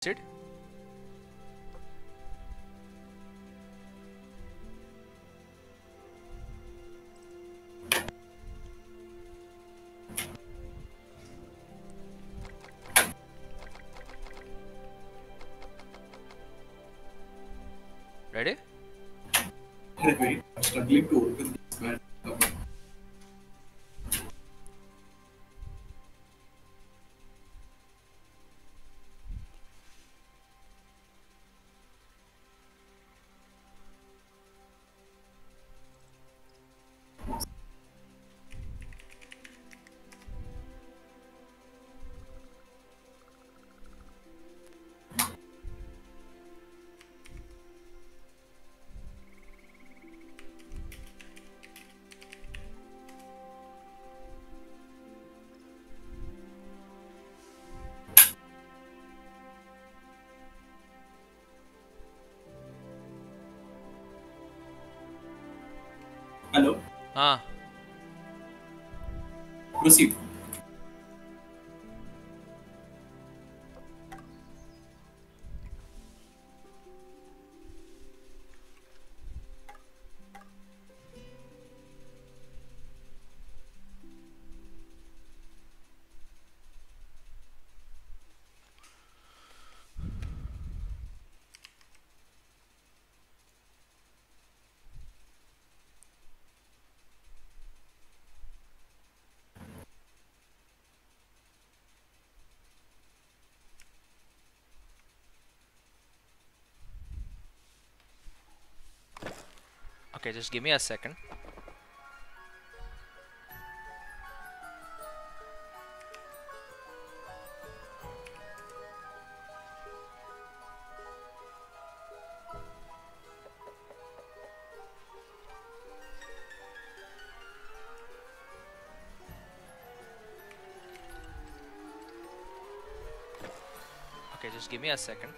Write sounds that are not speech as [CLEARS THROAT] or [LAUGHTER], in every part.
Sid? Hello, Ah, proceed. Okay, just give me a second. Okay, just give me a second.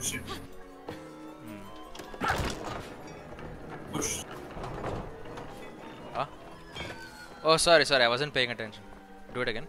Ball, then push. Ah? Oh, sorry, sorry, I wasn't paying attention. Do it again.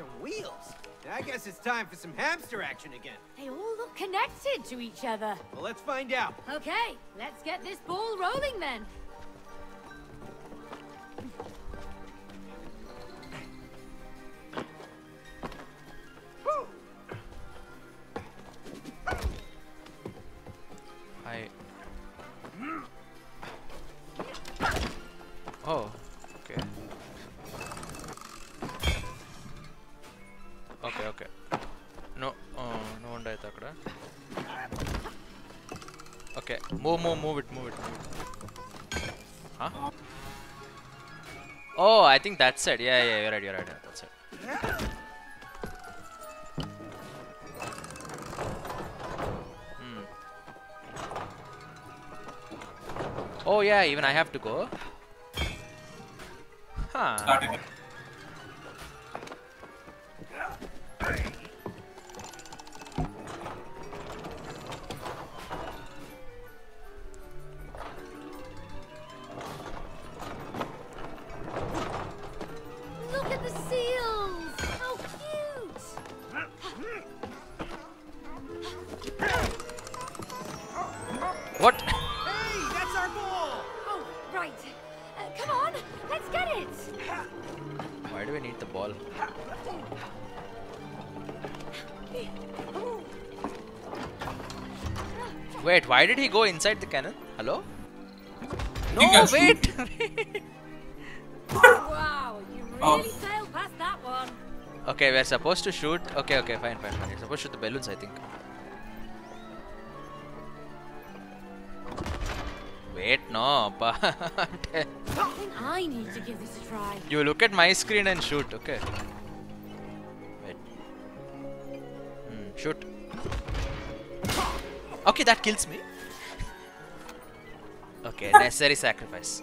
And wheels. I guess it's time for some hamster action again. They all look connected to each other. Well, let's find out. Okay, let's get this ball rolling then. Think that's it. Yeah, yeah, you're right, you're right. That's it. Hmm. Oh yeah, even I have to go. Huh. Start go inside the cannon? Hello? No, Pikachu. wait! [LAUGHS] Wow, you really Oh. sailed past that one. okay, we're supposed to shoot. Okay, okay, fine, fine, fine. You're supposed to shoot the balloons, I think. Wait, no. [LAUGHS] but- I think I need to give this a try. you look at my screen and shoot, okay? Wait. Hmm, shoot. Okay, that kills me. Okay, necessary sacrifice.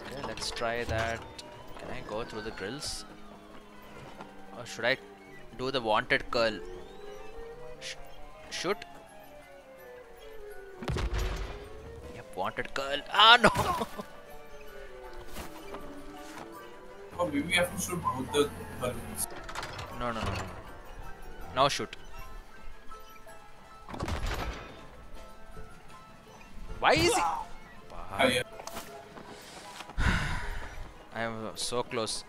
Okay, let's try that. Can I go through the grills? Or should I do the wanted curl? Sh- shoot. Yep, wanted curl. Ah, no! Oh, maybe we have to shoot both the balloons. No, no, no, no. Now shoot. Why is he? Ah, yeah. [SIGHS] I am so close.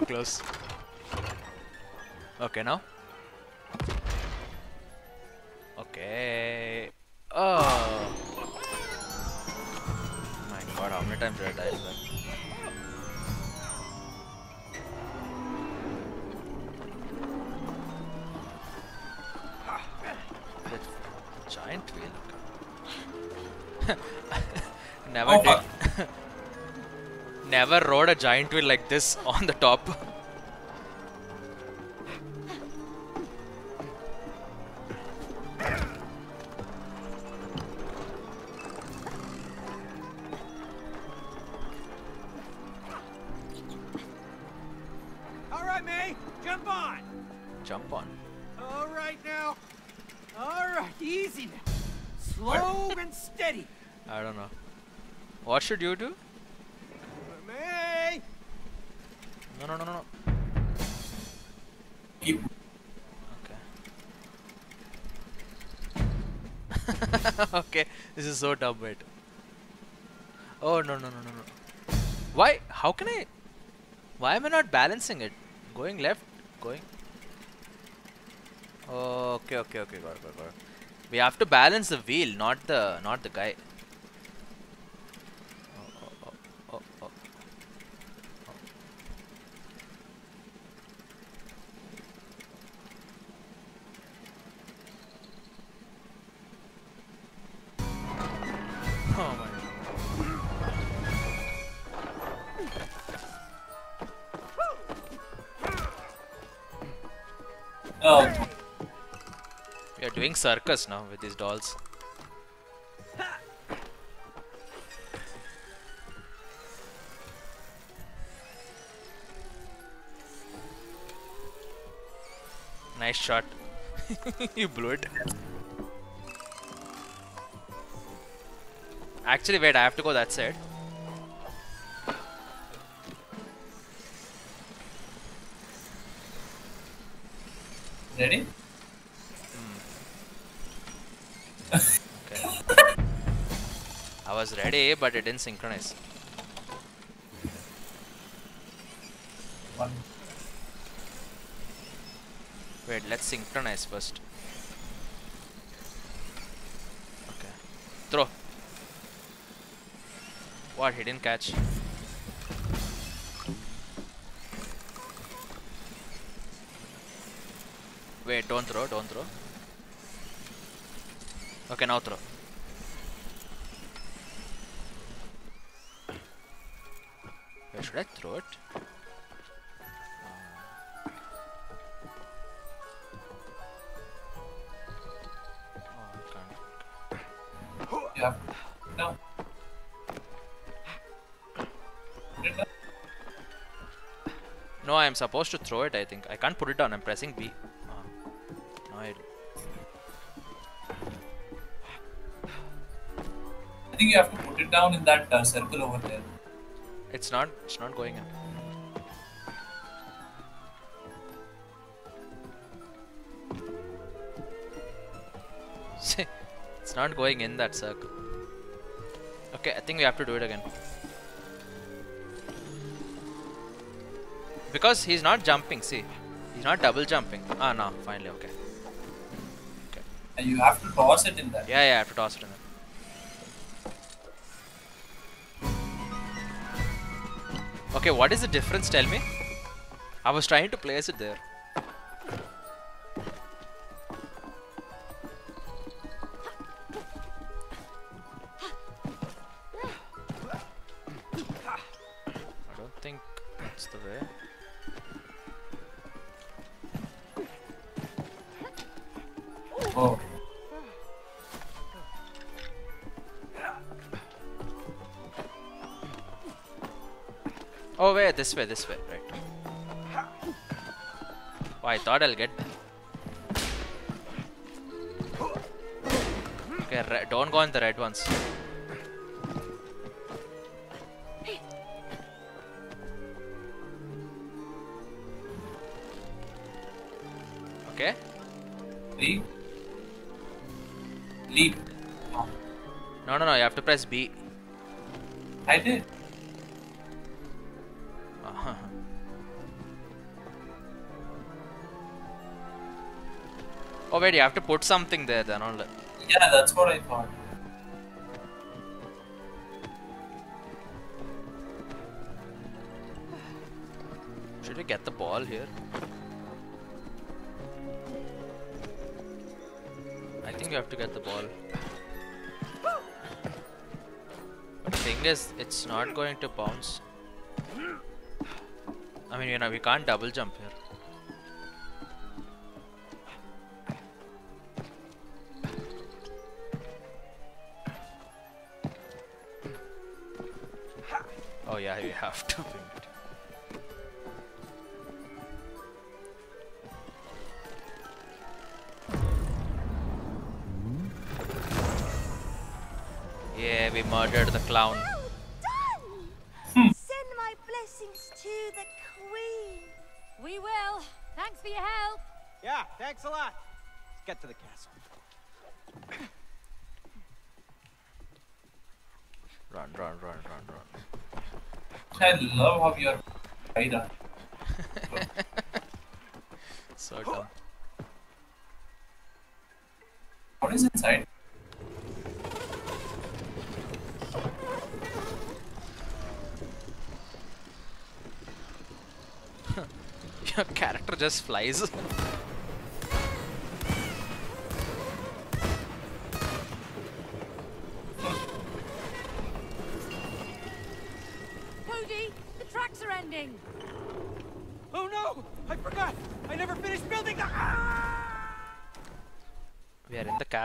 Close. Okay, now. Giant wheel like this on the top. All right, May, jump on. Jump on. All right now. All right, easy now. Slow and steady. I don't know. What should you do? So dumb. Wait. Oh no no no no no. Why? How can I? Why am I not balancing it? Going left, going. Okay, okay, okay, got it, got it, got it. We have to balance the wheel, not the not the guy. Doing circus now with these dolls. Nice shot. [LAUGHS] you blew it. Actually, wait, I have to go that side. Ready, but it didn't synchronize. One. Wait, let's synchronize first. Okay. Throw. What? He didn't catch. Wait, don't throw, don't throw. Okay, now throw. Wait, should I throw it? Oh, I can't. You have no. Put it down. No, I am supposed to throw it, I think. I can't put it down, I'm pressing B. Ah. No, I I think you have to put it down in that uh, circle over there. It's not, it's not going in. See, [LAUGHS] it's not going in that circle. Okay, I think we have to do it again. Because he's not jumping, see. He's not double jumping. Ah, no, finally, okay. And you have to toss it in there. Yeah, yeah, I have to toss it in there. Okay, what is the difference? Tell me. I was trying to place it there. This way, this way, right. Oh, I thought I'll get. Okay, don't go on the red ones. Okay. Leap. Leap. Oh, No, no, no. You have to press B. I did. Wait, you have to put something there then only. Yeah, that's what I thought. Should we get the ball here? I think you have to get the ball. But the thing is, it's not going to bounce. I mean, you know, we can't double jump here. [LAUGHS] So dumb. What is inside? [LAUGHS] Your character just flies. [LAUGHS]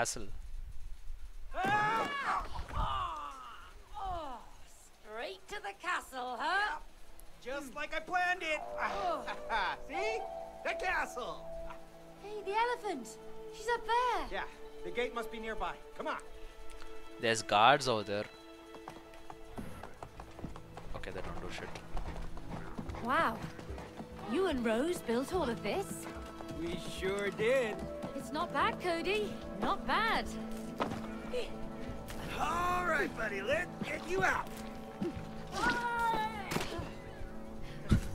are castle. Oh, straight to the castle, huh? Just like I planned it! Ah, [LAUGHS] See? The castle! Hey, the elephant. She's up there. Yeah, the gate must be nearby. Come on. There's guards over there. Okay, they don't do shit. Wow. You and Rose built all of this? We sure did. It's not bad, Cody. Not bad. All right, buddy, let's get you out.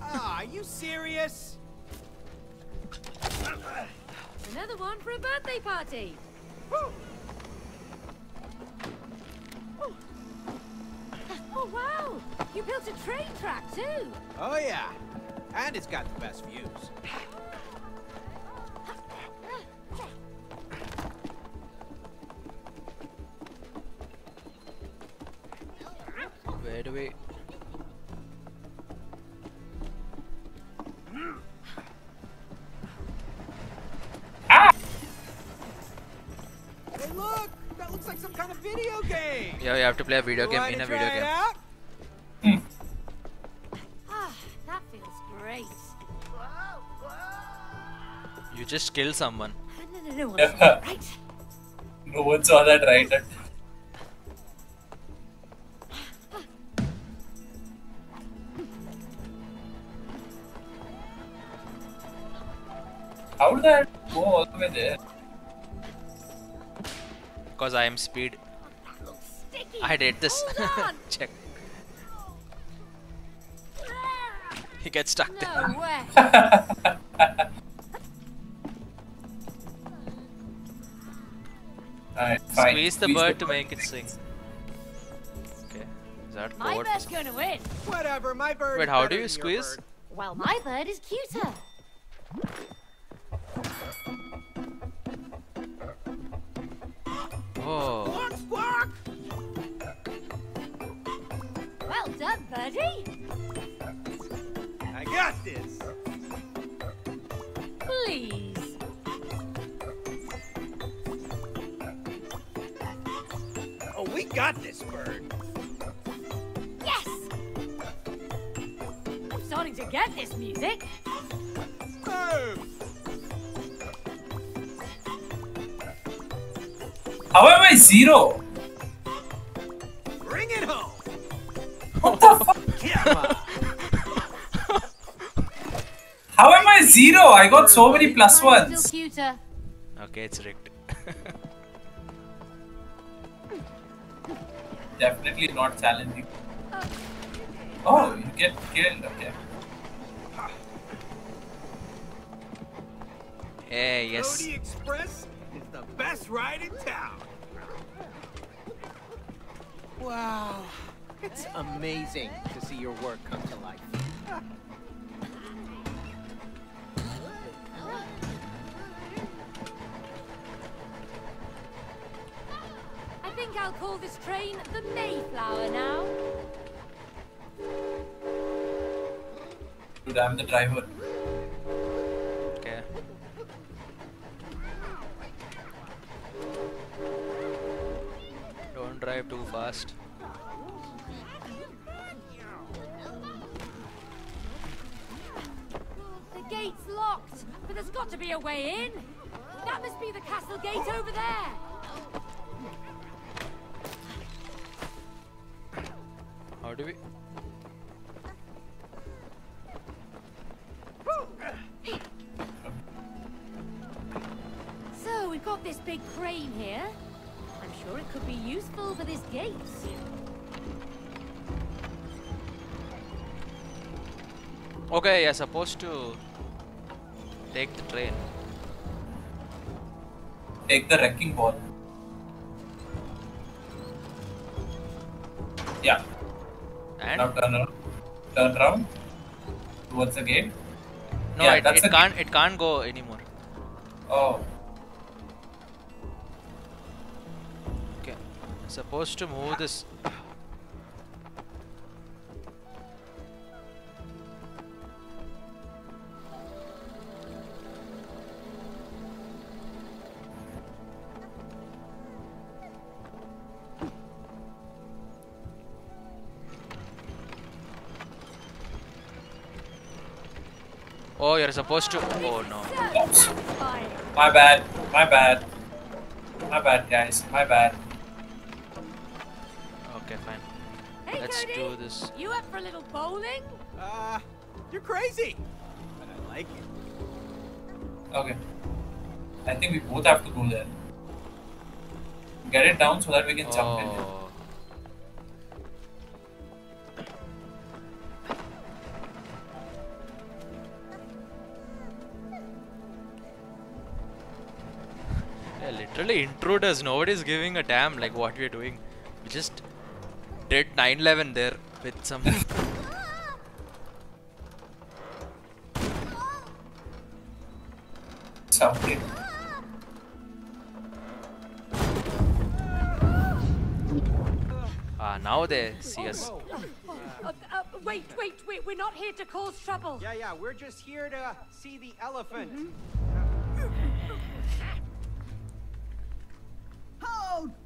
Ah, are you serious? Another one for a birthday party. Oh, wow. You built a train track, too. Oh yeah, and it's got the best views. To play a video You game wanna in a video game. out? Ah, that feels great. You just kill someone. No, no, no, no, [LAUGHS] no. Right. No one saw that right. How did that go all the way there? Because I am speed. Looks sticky. I did this. [LAUGHS] Check. He gets stuck there. No way. [LAUGHS] Alright, fine. Squeeze the bird to make it sing. Okay. Is that My bird's gonna win. Whatever, my bird. Wait, how do you squeeze? Well, my bird is cuter. Zero? I got so many plus Mine's ones. Still. Okay, it's rigged. [LAUGHS] Definitely not challenging. Oh, you get killed. Okay. hey, yes. Cody Express is the best ride in town. Wow. It's amazing to see your work train the Mayflower now. Dude, I'm the driver. Do we? So we've got this big crane here. I'm sure it could be useful for this gate. Okay, you're supposed to take the train. Take the wrecking ball. Now turn around. Turn around. Towards the gate. no, yeah, it, it can't. It can't go anymore. Oh. Okay. Supposed to move this. Supposed to. Oh no. Oops. My bad. My bad. My bad, guys. My bad. Okay, fine. Hey, Let's Cody, do this. You up for a little bowling? Uh, you're crazy. But I like it. Okay. I think we both have to go there. Get it down so that we can jump in. Literally intruders. Nobody's giving a damn like what we're doing. We just did 9-11 there with some. [LAUGHS] Something. ah, now they see us. Uh, uh, wait, wait, wait. We're not here to cause trouble. Yeah, yeah, we're just here to see the elephant. How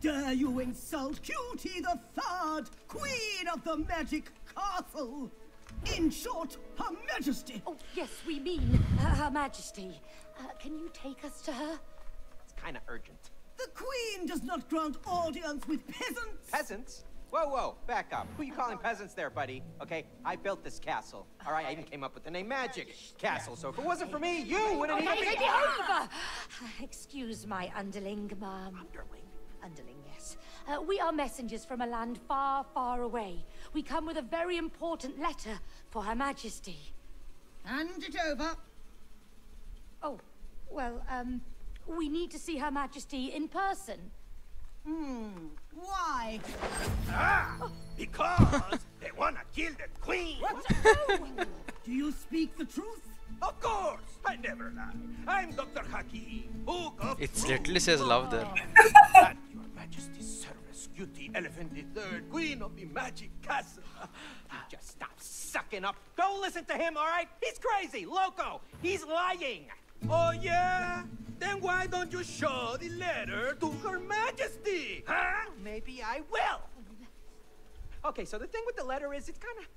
dare you insult Cutie the Third, Queen of the Magic Castle? In short, Her Majesty. Oh, yes, we mean uh, Her Majesty. Uh, can you take us to her? It's kind of urgent. The Queen does not grant audience with peasants. Peasants? Whoa, whoa, back up. Who are you calling peasants there, buddy? Okay, I built this castle. All right, I even came up with the name Magic Castle. So if it wasn't for me, you wouldn't even be. hey, over! Excuse my underling, ma'am. Underling. Underling, yes. Uh, we are messengers from a land far, far away. We come with a very important letter for Her Majesty. Hand it over. Oh, well, um, we need to see Her Majesty in person. Hmm. Why? Ah, Because they wanna kill the queen. [LAUGHS] Do you speak the truth? Of course, I never lie. I'm Dr. Hakim, Book of It Truth. literally says love there. [LAUGHS] Your majesty's service, Cutie Elephant the Third, Queen of the Magic Castle. You just stop sucking up. Go listen to him, all right? He's crazy, loco. He's lying. Oh yeah? Then why don't you show the letter to Her Majesty? Huh? Maybe I will. Okay, so the thing with the letter is it's kind of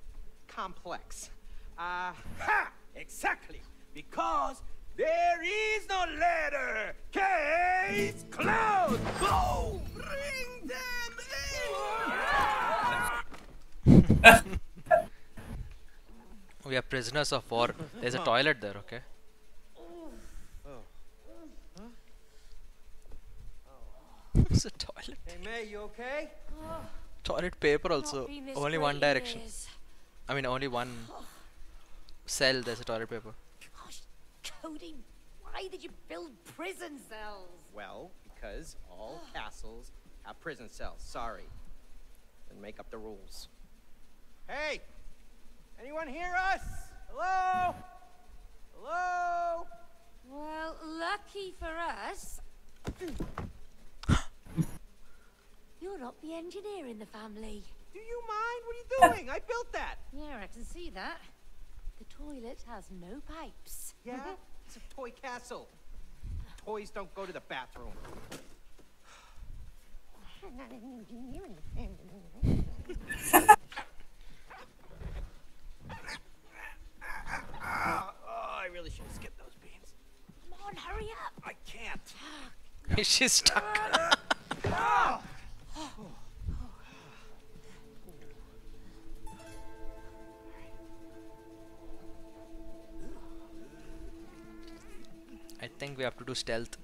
complex. Uh, Ha! Exactly. Because there is no letter. Case closed. Go! Bring them We are prisoners of war. There's a toilet there, okay? Oh. It's a toilet. hey, May, you okay? Toilet paper also. Only one direction. years. I mean, only one cell. There's a toilet paper. Gosh, Cody, why did you build prison cells? Well, because all [GASPS] castles have prison cells. Sorry. And make up the rules. Hey! Anyone hear us? Hello? Hello? Well, lucky for us. [COUGHS] You're not the engineer in the family. Do you mind? What are you doing? I built that. Yeah, I can see that. The toilet has no pipes. Yeah? [LAUGHS] It's a toy castle. Toys don't go to the bathroom. [LAUGHS] [LAUGHS] Uh, oh, I really should have skipped those beans. Come on, hurry up. I can't. [LAUGHS] She's stuck. [SIGHS] I think we have to do stealth.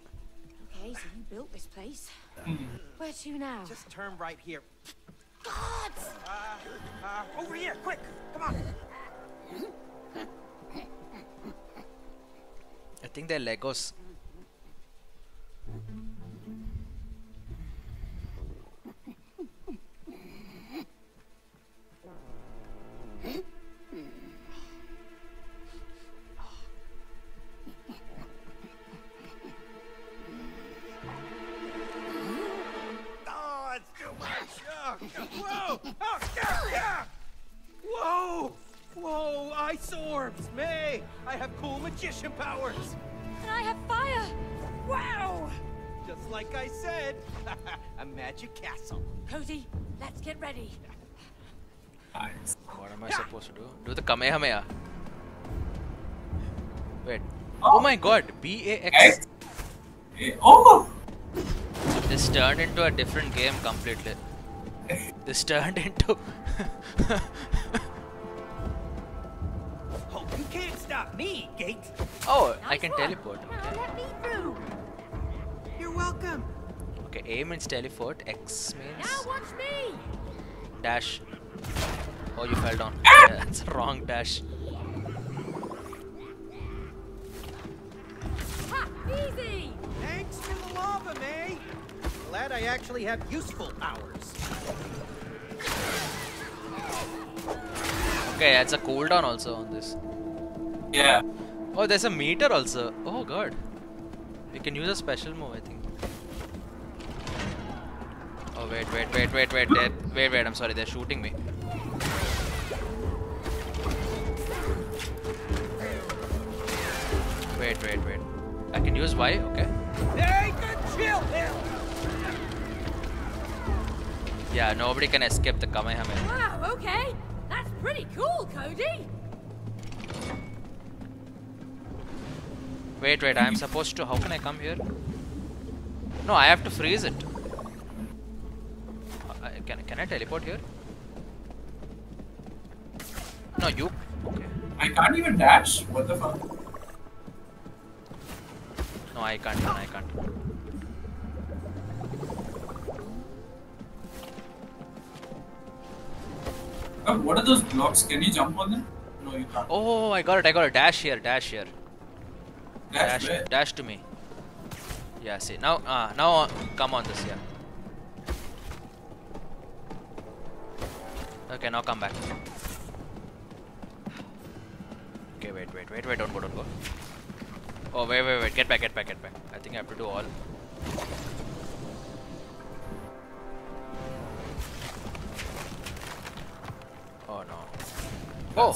Okay, so you built this place. Where to now? Just turn right here. Guards! Uh, over here, quick! Come on! [LAUGHS] I think they're Legos. Oh, whoa! Oh, yeah, yeah! Whoa! Whoa, ice orbs! May! I have cool magician powers! And I have fire! Wow! Just like I said, [LAUGHS] a magic castle. Cozy, let's get ready. Nice. What am I supposed to do? Do the Kamehameha. Wait. Oh, oh my god, BAX. X. Oh! This turned into a different game completely. This turned [LAUGHS] into. Stop me, Gate. oh, I can one. teleport. Now let me through. You're welcome. Okay, A means teleport, X means Now watch me. dash. Oh, you fell down. [LAUGHS] Ah! Yeah, that's wrong dash. Ha! Easy! Thanks for the lava, May. Glad I actually have useful powers. Okay, it's a cooldown also on this. Yeah. Oh, there's a meter also. Oh god. We can use a special move, I think. Oh wait, wait, wait, wait, wait, wait, wait. I'm sorry, they're shooting me. Wait, wait, wait. I can use Y. Okay. There ain't a chill here. Yeah, nobody can escape the Kamehameha. Wow, okay. That's pretty cool, Cody. Wait, wait, I am supposed to. How can I come here? No, I have to freeze it. Uh, can, can I teleport here? No, you. Okay. I can't even dash. What the fuck? No, I can't. I can't. Oh, what are those blocks? Can you jump on them? No, you can't. Oh, I got it. I got a Dash here. Dash here. Dash Dash. Dash to me. Yeah. See now. Uh, now uh, come on this. Yeah. Okay. Now come back. Okay. Wait. Wait. Wait. Wait. Don't go. Don't go. Oh wait. Wait. Wait. Get back. Get back. Get back. I think I have to do all. Oh no. Oh.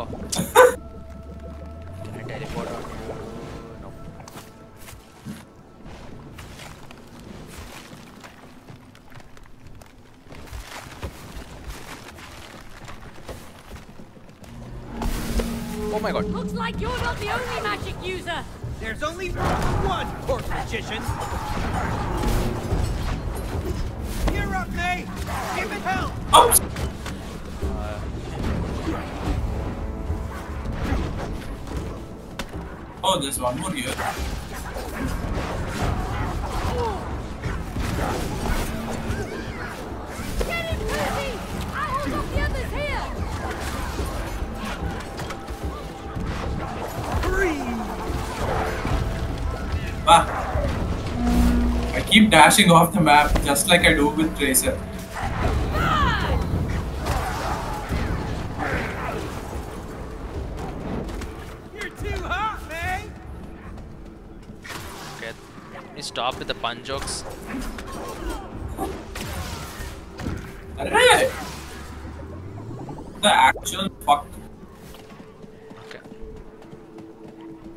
Oh. Can I teleport on you? No. Oh my god. Looks like you're not the only magic user. There's only one court magician. You're up, May. Give it hell. Oops! Oh, there's one more here. Ah. I keep dashing off the map just like I do with Tracer. The jokes? Array! The actual fuck. Okay.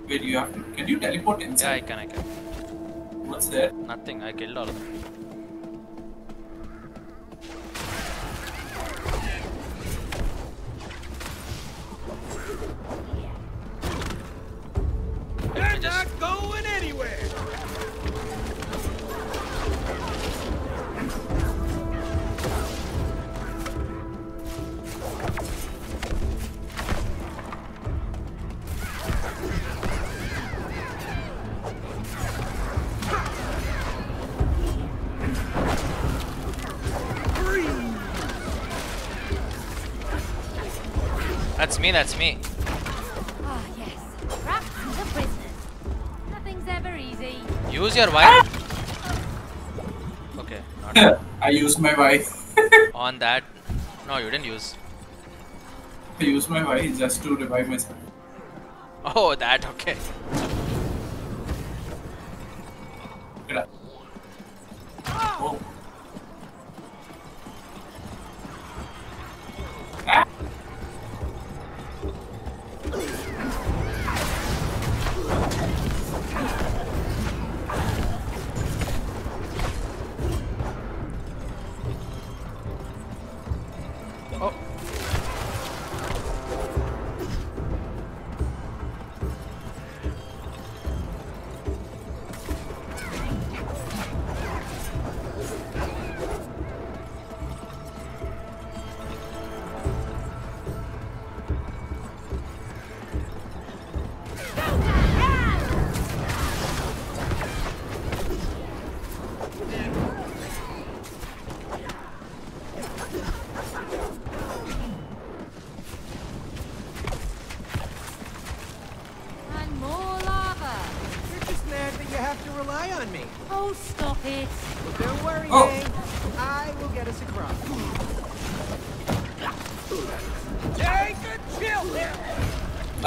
Wait, you have to. Can you teleport inside? Yeah, I can. I can. What's there? Nothing. I killed all of them. Me. That's me. Ah, yes. Trapped the prisoners. Nothing's ever easy. Use your wife. Okay. Not [LAUGHS] I used my wife. [LAUGHS] on that. No, you didn't use. I used my wife just to revive myself. Oh, that. Okay.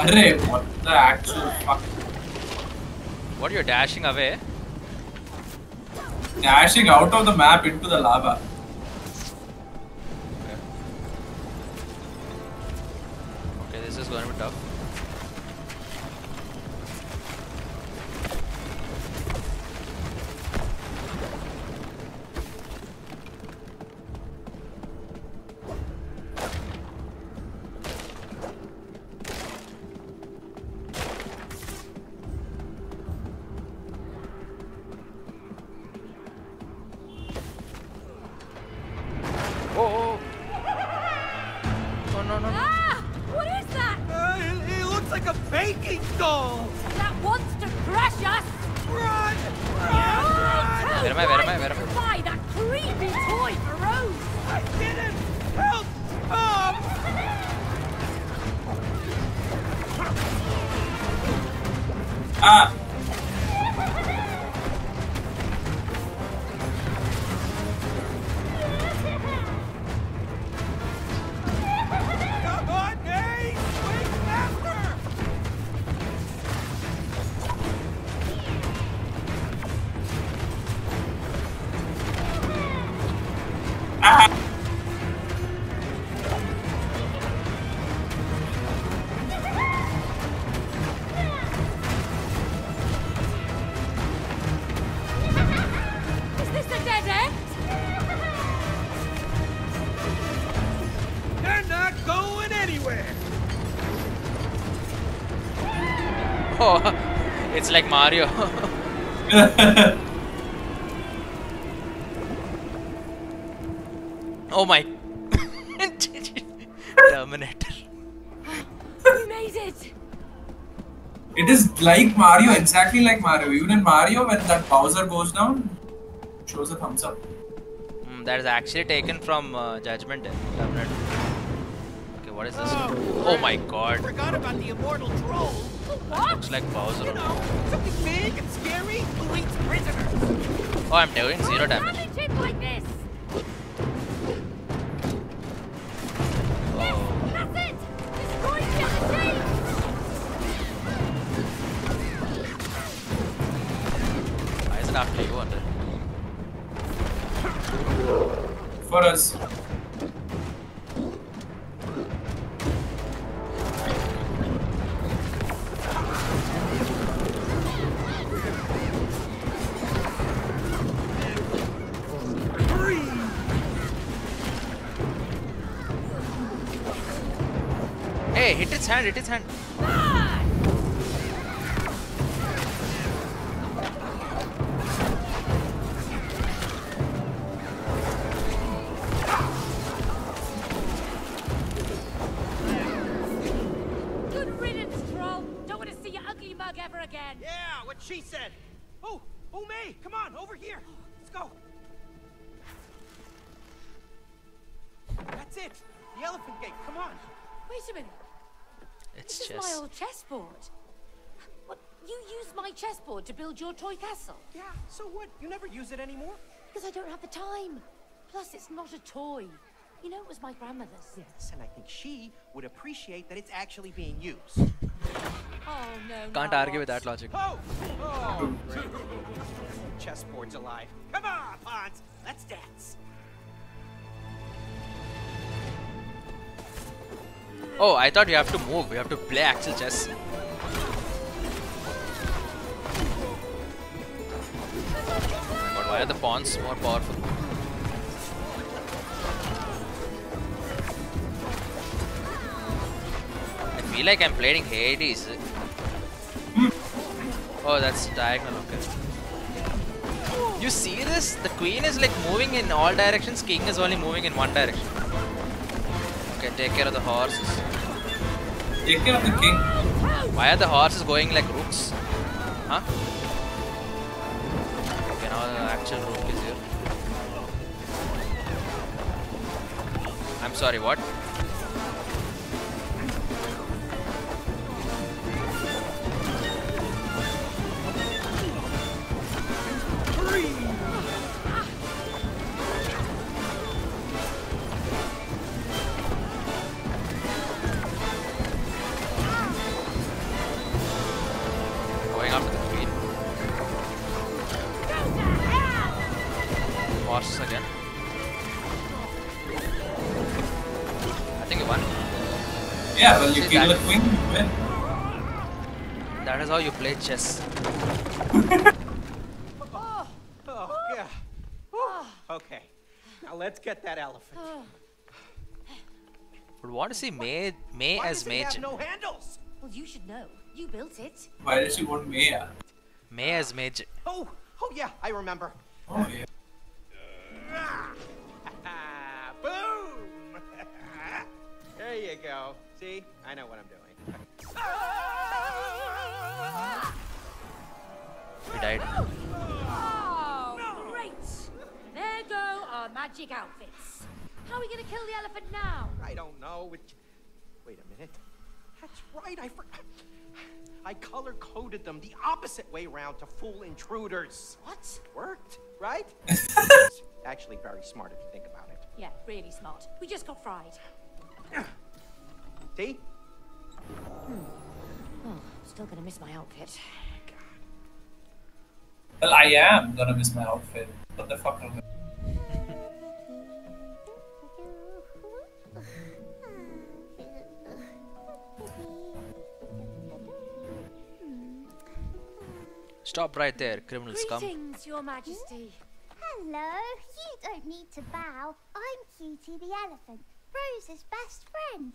Array, what the actual fuck? What? You're dashing away? Dashing out of the map into the lava. Like Mario. [LAUGHS] oh my. [LAUGHS] Terminator. We made it! It is like Mario, exactly like Mario. Even in Mario, when that Bowser goes down, shows a thumbs up. Mm, that is actually taken from uh, Judgment Day. Terminator. Okay, what is this? Oh my god. Forgot about the immortal troll. What? Looks like Bowser. You know, Oh, I'm doing zero damage. Hit its hand, hit its hand. To build your toy castle? Yeah. So what? You never use it anymore? Because I don't have the time. Plus, it's not a toy. You know, it was my grandmother's. Yes, and I think she would appreciate that it's actually being used. Oh, no. Can't now argue with that logic. Oh! Oh, great. Chessboard's alive. Come on, pawns. Let's dance. Oh, I thought you have to move. You have to play actual chess. But why are the pawns more powerful? I feel like I'm playing Hades. Oh, that's diagonal. Okay. You see this? The queen is like moving in all directions. King is only moving in one direction. Okay, take care of the horses. Take care of the king. Why are the horses going like rooks? Huh? Actual is here. I'm sorry, what? Going Yeah, well, you See, kill the queen, you win. That is how you play chess. [LAUGHS] Oh, yeah. Oh. Okay. Now let's get that elephant. Would want to see May May Why as does it have mage. no handles? Well, you should know. You built it. Why does she want Maya? May as mage. Oh, oh yeah, I remember. Oh, yeah. [LAUGHS] Boom! [LAUGHS] there you go. See, I know what I'm doing. He died. Oh, great. There go our magic outfits. How are we gonna kill the elephant now? I don't know. Which... Wait a minute. That's right. I forgot. I color coded them the opposite way round to fool intruders. What? Worked, right? [LAUGHS] Actually, very smart if you think about it. Yeah, really smart. We just got fried. [CLEARS THROAT] See? Hmm. Oh, still gonna miss my outfit. Well, I am gonna miss my outfit. What the fuck? am I- Stop right there, criminal scum. Greetings, Your Majesty. Hello, you don't need to bow. I'm Cutie the elephant, Rose's best friend.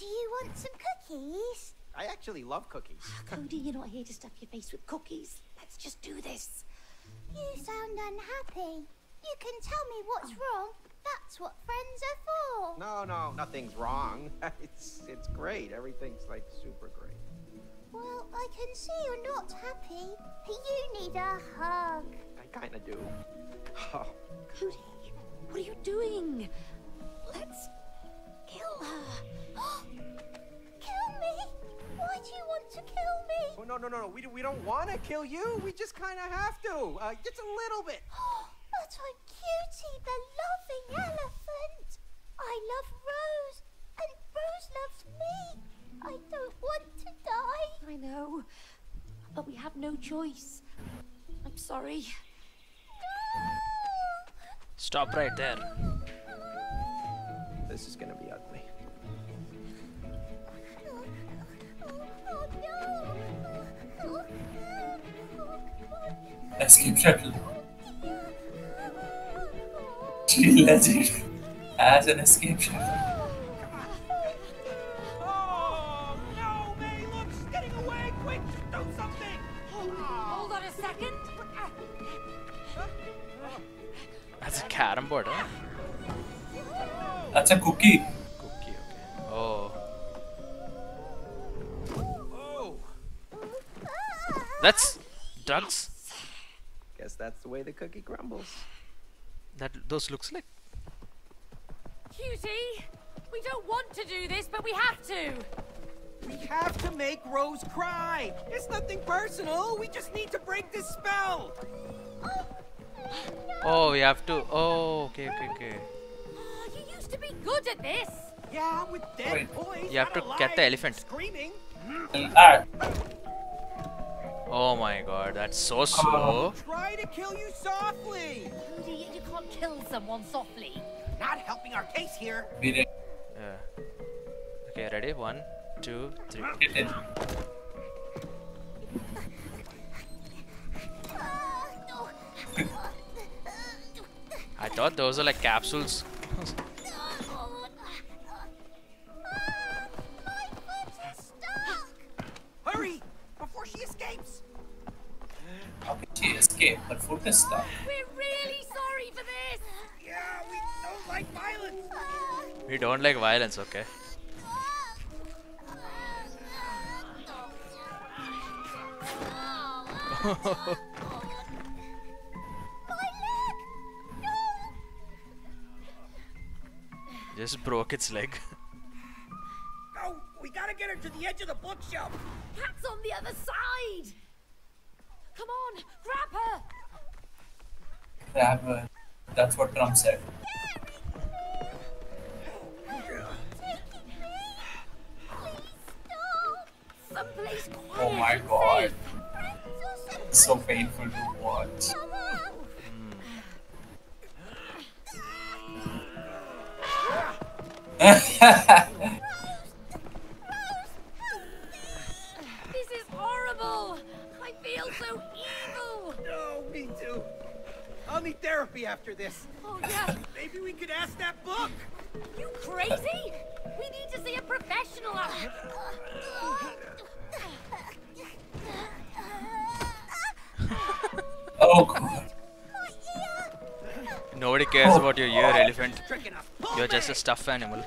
Do you want some cookies? I actually love cookies. Oh, Cody, you're not here to stuff your face with cookies. Let's just do this. You sound unhappy. You can tell me what's wrong. That's what friends are for. No, no, nothing's wrong. [LAUGHS] It's it's great. Everything's like super great. Well, I can see you're not happy. You need a hug. I kind of do. Oh, [LAUGHS] Cody, what are you doing? Let's to kill me? oh no, no, no, no. We, do- we don't want to kill you. We just kind of have to. Uh, just a little bit. [GASPS] But I'm Cutie, the loving elephant. I love Rose, and Rose loves me. I don't want to die. I know, but we have no choice. I'm sorry. Stop right there. This is gonna be ugly. Escape shuttle. She legend as an escape shuttle. Oh, no, May, look, she's getting away. Quick, do something. Hold on a second. That's a carom board, huh? That's a cookie. Cookie, okay. Oh. Oh, That's drugs. Guess that's the way the cookie crumbles. That those looks like Cutie, we don't want to do this, but we have to. We have to make Rose cry. It's nothing personal. We just need to break this spell. Oh, you have to. Oh, okay, okay, okay. Oh, you used to be good at this. Yeah, with dead Wait. boys. You have to get the elephant. Screaming. Ah, Oh my god, that's so slow. Try to kill you softly. Cody, you can't kill someone softly. Not helping our case here. we Yeah. Okay, ready? One, two, three. hit it. [LAUGHS] I thought those are like capsules. [LAUGHS] can she escape? Her foot is stuck. We're really sorry for this. Yeah, we don't like violence. We don't like violence, okay? [LAUGHS] Just broke its leg. Oh, we gotta get her to the edge of the bookshelf. Cat's on the other side. Come on, grab her. Grab her. That's what Trump said. Oh my god. It's so painful to watch. [LAUGHS] this. Oh, yeah. Maybe we could ask that book. You crazy? We need to see a professional. Oh god. Nobody cares about your ear, oh. elephant. Tricking us. Pull You're just a stuffed animal.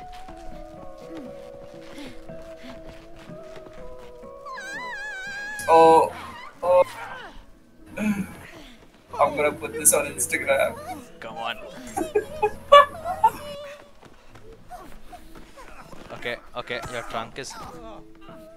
Oh. Oh. I'm gonna put this on Instagram. Come on. okay, okay, your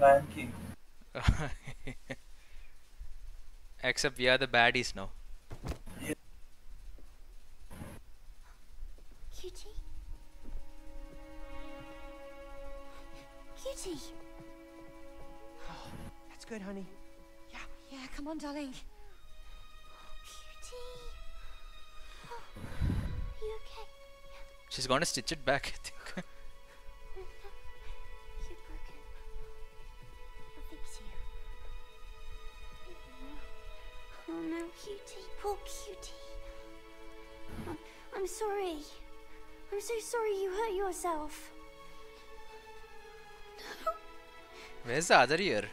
Lion King. [LAUGHS] Except we are the baddies now. Cutie. Cutie. [SIGHS] That's good, honey. Yeah, Yeah, come on, darling. Cutie. [GASPS] You okay? She's gonna stitch it back, Oh no, cutie, poor cutie. I'm, I'm sorry. I'm so sorry you hurt yourself. Where's the other ear?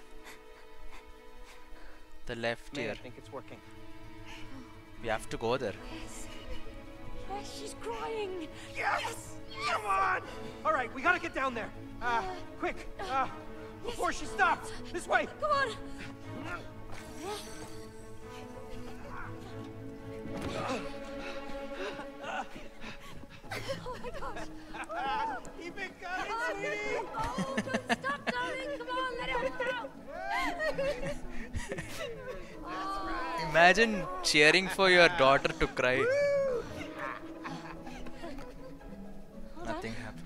The left May, I think it's working. We have to go there. Yes, Yes, she's crying. Yes! Come on! All right, we gotta get down there. Uh, quick, uh, before she stops. This way. Come on. Oh my gosh. Keep it going, sweetie. Oh, don't stop, darling. Come on, let it out. Imagine cheering for your daughter to cry. Nothing happened.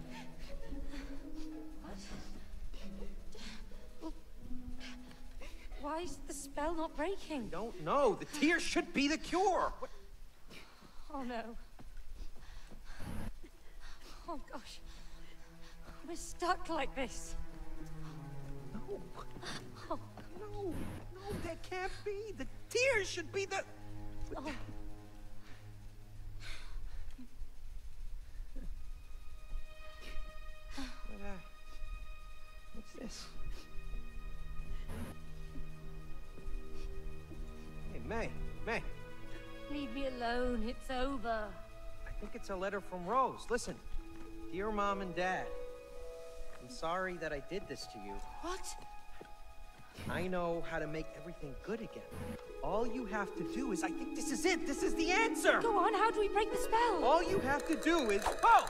Why is the spell not breaking? I Don't know. The tears should be the cure. What- Oh no. Oh gosh. We're stuck like this. No. Oh. No, no, that can't be. The tears should be the. Oh. Uh, what's this? Hey, May, May. Leave me alone. It's over. I think it's a letter from Rose. Listen, dear mom and dad, I'm sorry that I did this to you. What? I know how to make everything good again. All you have to do is, I think this is it. This is the answer. Go on, how do we break the spell? All you have to do is, oh,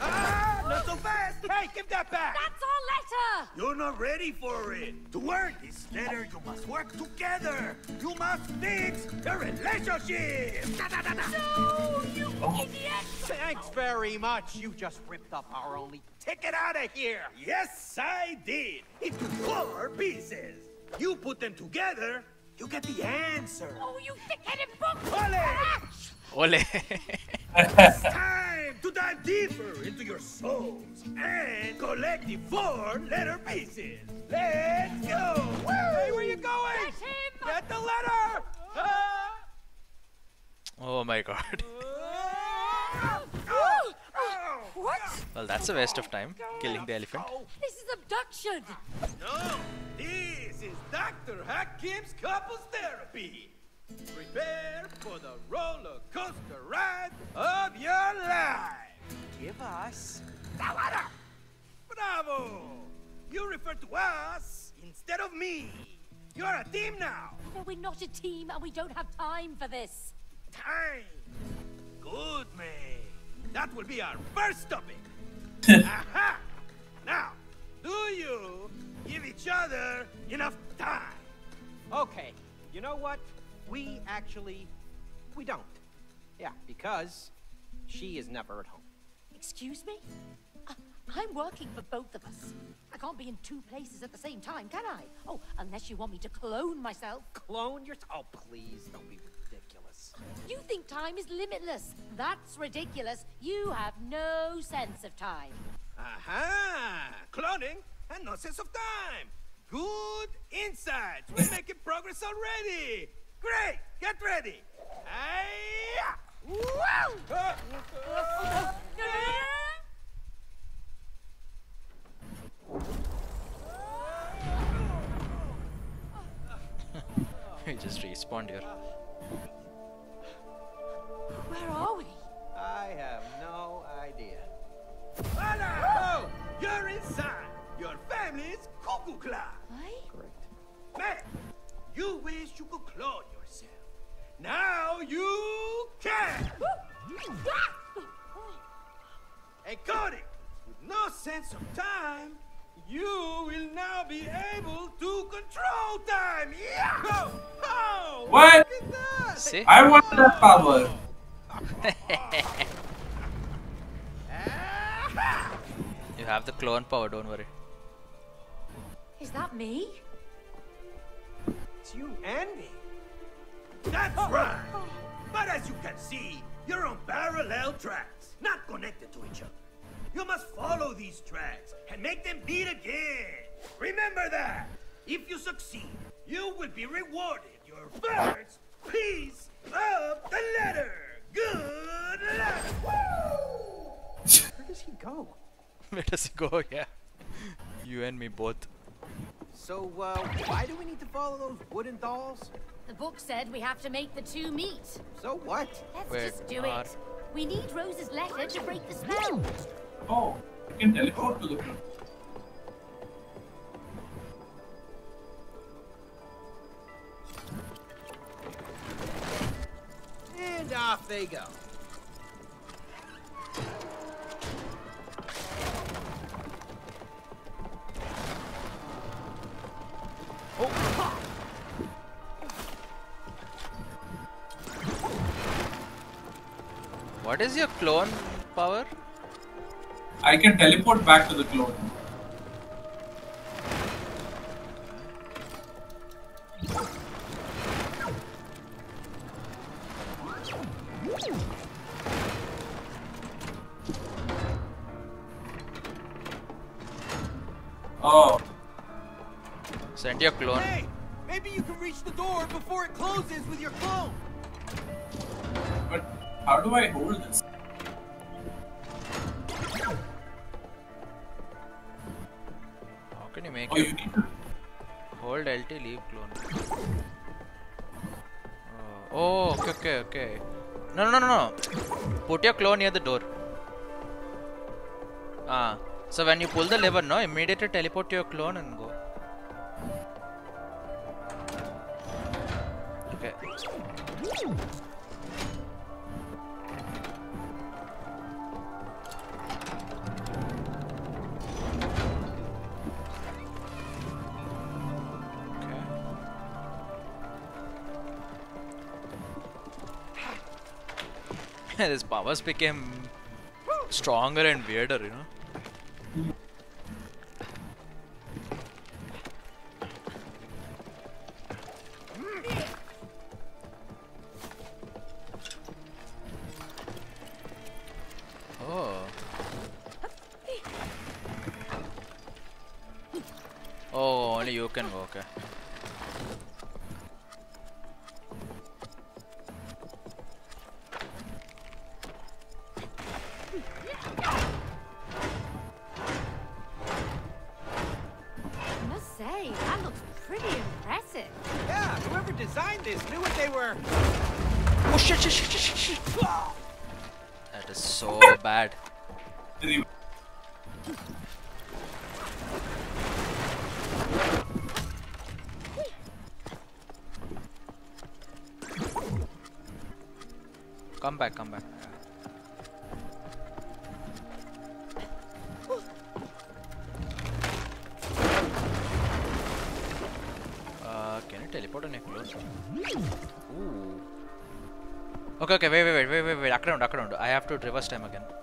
ah, not so fast. Hey, give that back. That's our letter. You're not ready for it. To work is better, you must work together. You must fix the relationship. Da, da, da, da. No, you idiot. Thanks very much. You just ripped up our only ticket out of here. Yes, I did. Into four pieces. You put them together, you get the answer. Oh, you thick-headed book. Ole! Ah! Ole. It's time to dive deeper into your souls and collect the four letter pieces. Let's go! Hey, where are you going? Get him. Get the letter. Ah! oh my god. [LAUGHS] What? Well, that's a waste of time, killing the elephant. This is abduction. No, this is Dr. Hakim's couples therapy. Prepare for the roller coaster ride of your life. Give us. Tawara! Bravo! You refer to us instead of me. You're a team now. No, we're not a team and we don't have time for this. Time. Good, May. That will be our first topic. [LAUGHS] Aha! Now, do you give each other enough time? Okay, you know what? We actually, we don't. Yeah, because she is never at home. Excuse me? Uh, I'm working for both of us. I can't be in two places at the same time, can I? Oh, unless you want me to clone myself. Clone yourself? Oh, please, don't be ridiculous. You think time is limitless. That's ridiculous. You have no sense of time. Aha! Cloning and no sense of time. Good insights. We're making progress already. Great. Get ready. Aye! Wow! Uh, [LAUGHS] just respawned here. Where are we? I have no idea. Hola! Oh, you're inside. Your family's cuckoo clock. What? Man, you wish you could clone yourself. Now you can. And Cody, with no sense of time, you will now be able to control time. Yeah! Oh, oh, What? Look at that. See? I want that power. [LAUGHS] You have the clone power, don't worry. Is that me? It's you and me. That's right. But as you can see, you're on parallel tracks, not connected to each other. You must follow these tracks and make them meet again. Remember that. If you succeed, you will be rewarded your first piece of the letter. Good luck. Where does he go? [LAUGHS] Where does he go? Yeah. You and me both. So, uh, why do we need to follow those wooden dolls? The book said we have to make the two meet. So what? Let's Wait, just do are- it. We need Rose's letter to break the spell. Oh, you can teleport to the And off they go. What is your clone power? I can teleport back to the clone. Oh, Send your clone. Hey, maybe you can reach the door before it closes with your clone. How do I hold this? How can you make Oh, it? you need to. Hold LT, leave clone. Oh, oh, okay, okay, okay. No, no, no, no. Put your clone near the door. Ah. So when you pull the lever, no, immediately teleport your clone and go. Powers became stronger and weirder, you know. Reverse time again.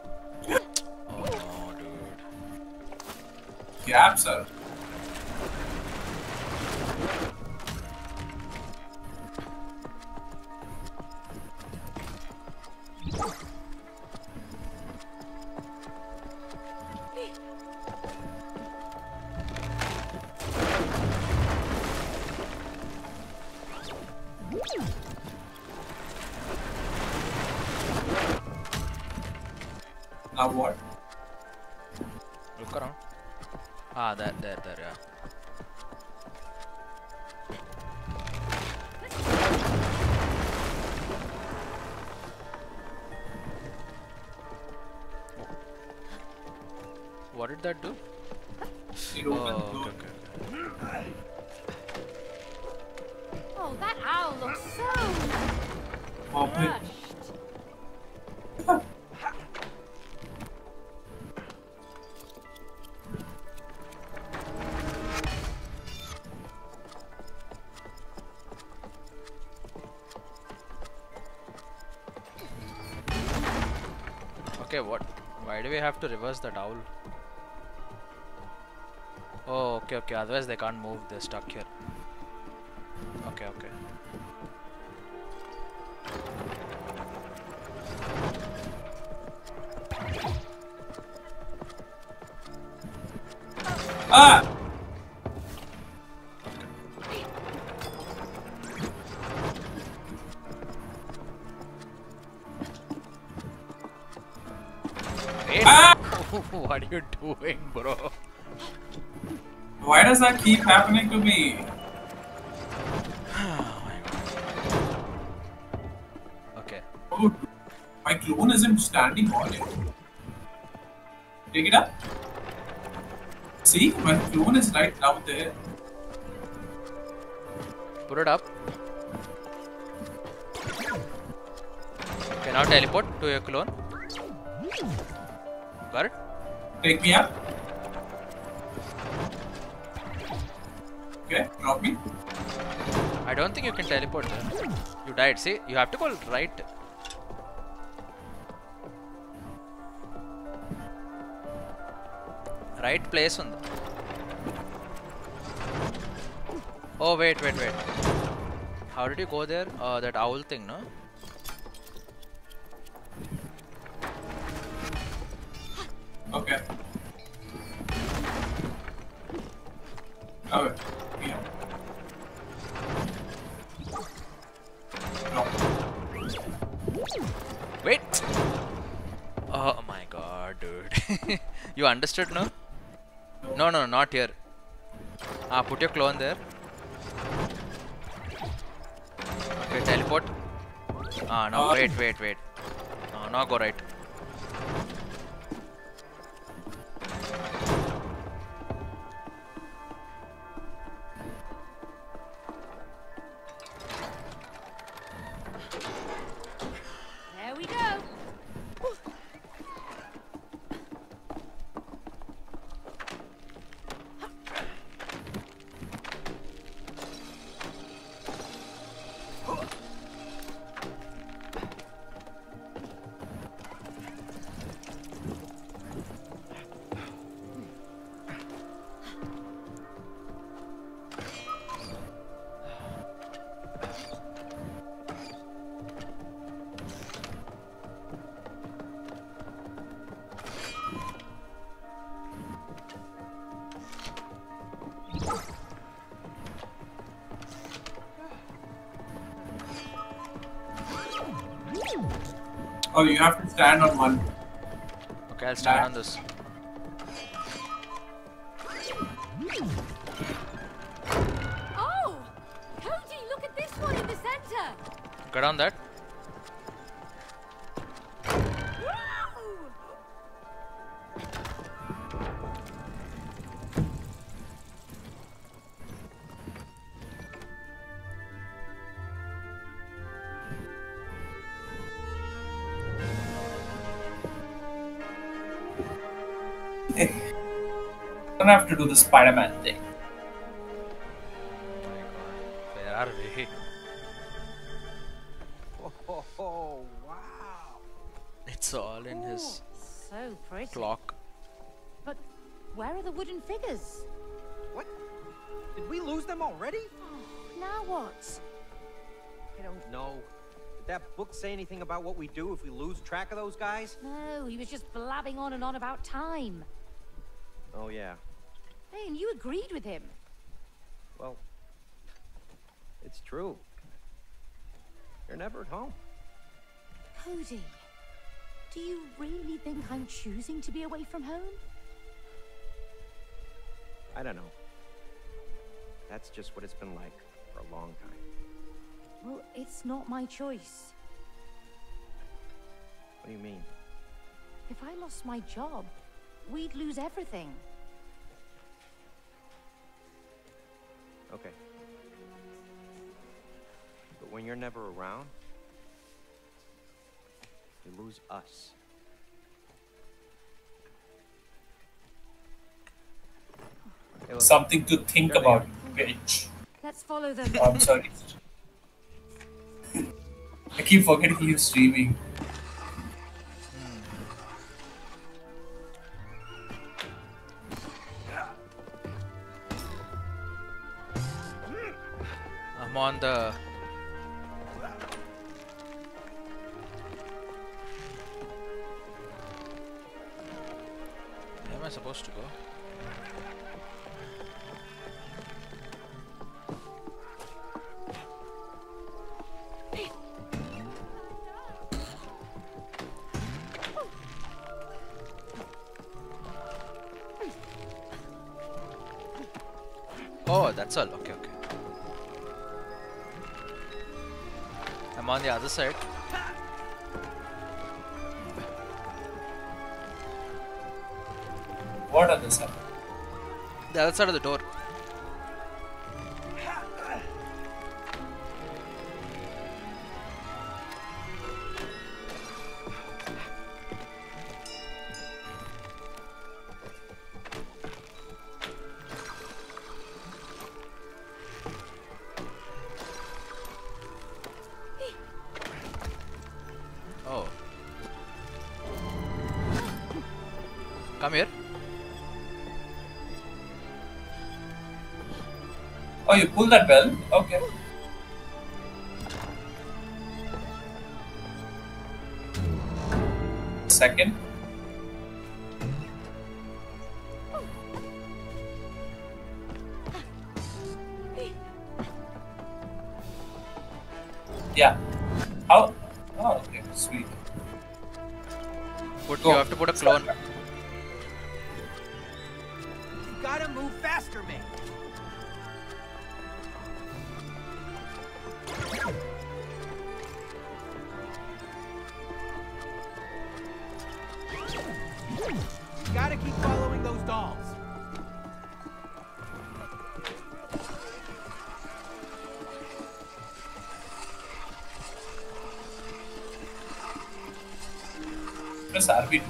What did that do? Oh, okay, okay. Oh, that owl looks so Pop it. crushed. Okay, what? Why do we have to reverse that owl? Oh, okay, okay. Otherwise, they can't move. They're stuck here. Okay, okay. Ah! Ah! [LAUGHS] what are you doing, bro? Does that keep happening to me? Okay. Oh, my clone isn't standing on it. Take it up. See, my clone is right down there. Put it up. Okay, now teleport to your clone. Got it? Take me up. Drop me. I don't think you can teleport there. You died. See, you have to go right. Right place on. Oh wait, wait, wait. How did you go there? Uh, that owl thing, no? No? No, no, not here. Ah, put your clone there. Okay, teleport. Ah, no, Uh, wait, wait, wait. No, now go right. Stand on one. Okay, I'll stand on this. Oh! Cody, look at this one in the center! Get on that. Don't have to do the Spider-Man thing. Where are we? Oh, wow. It's all in his oh, So pretty. clock. But where are the wooden figures? What? Did we lose them already? Oh, now what? I don't know. Did that book say anything about what we do if we lose track of those guys? No, he was just blabbing on and on about time. Oh, yeah. Hey, and you agreed with him. Well, it's true. You're never at home. Cody, do you really think I'm choosing to be away from home? I don't know. That's just what it's been like for a long time. Well, it's not my choice. What do you mean? If I lost my job, we'd lose everything. Okay. But when you're never around, you lose us. Something to think about, bitch. Let's follow them. I'm sorry. I keep forgetting he's streaming. On the. Where am I supposed to go? Pull that bell? Okay. Second. Yeah. How? Oh, okay, sweet. Put, Go. you have to put a clone. You gotta move faster, man. Press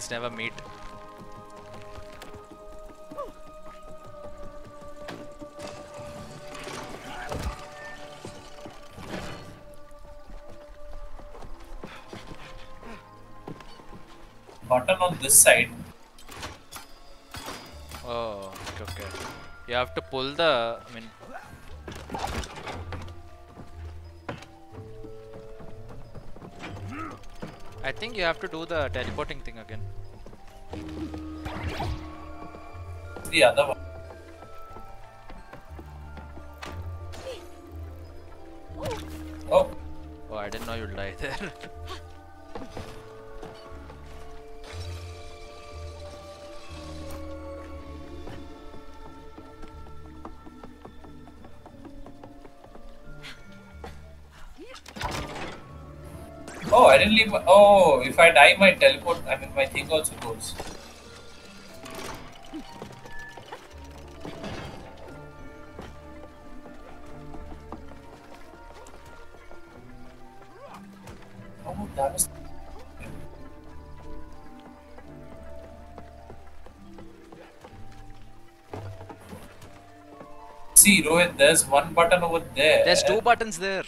lines never meet. Button on this side. Oh, okay, okay. You have to pull the. I mean. I think you have to do the teleporting thing again. There's one button over there. There's two buttons there.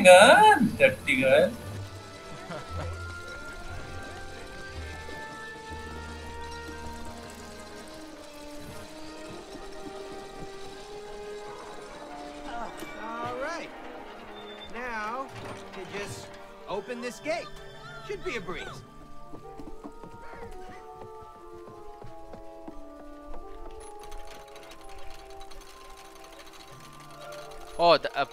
Flirting, huh? Dirty girl. All right. Now, you just open this gate. Should be a breeze. Oh, the, uh,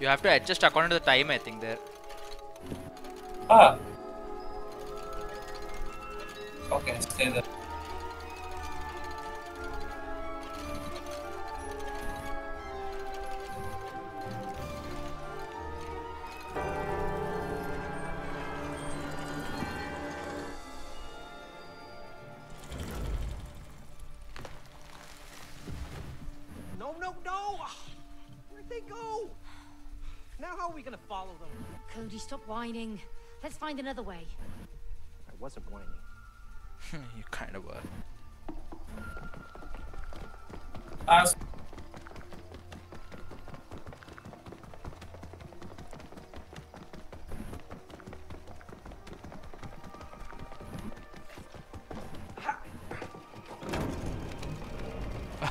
you have to adjust according to the time. I think there. Ah. Okay, stay there. Whining. Let's find another way. I wasn't whining. [LAUGHS] you kind of were. Ask.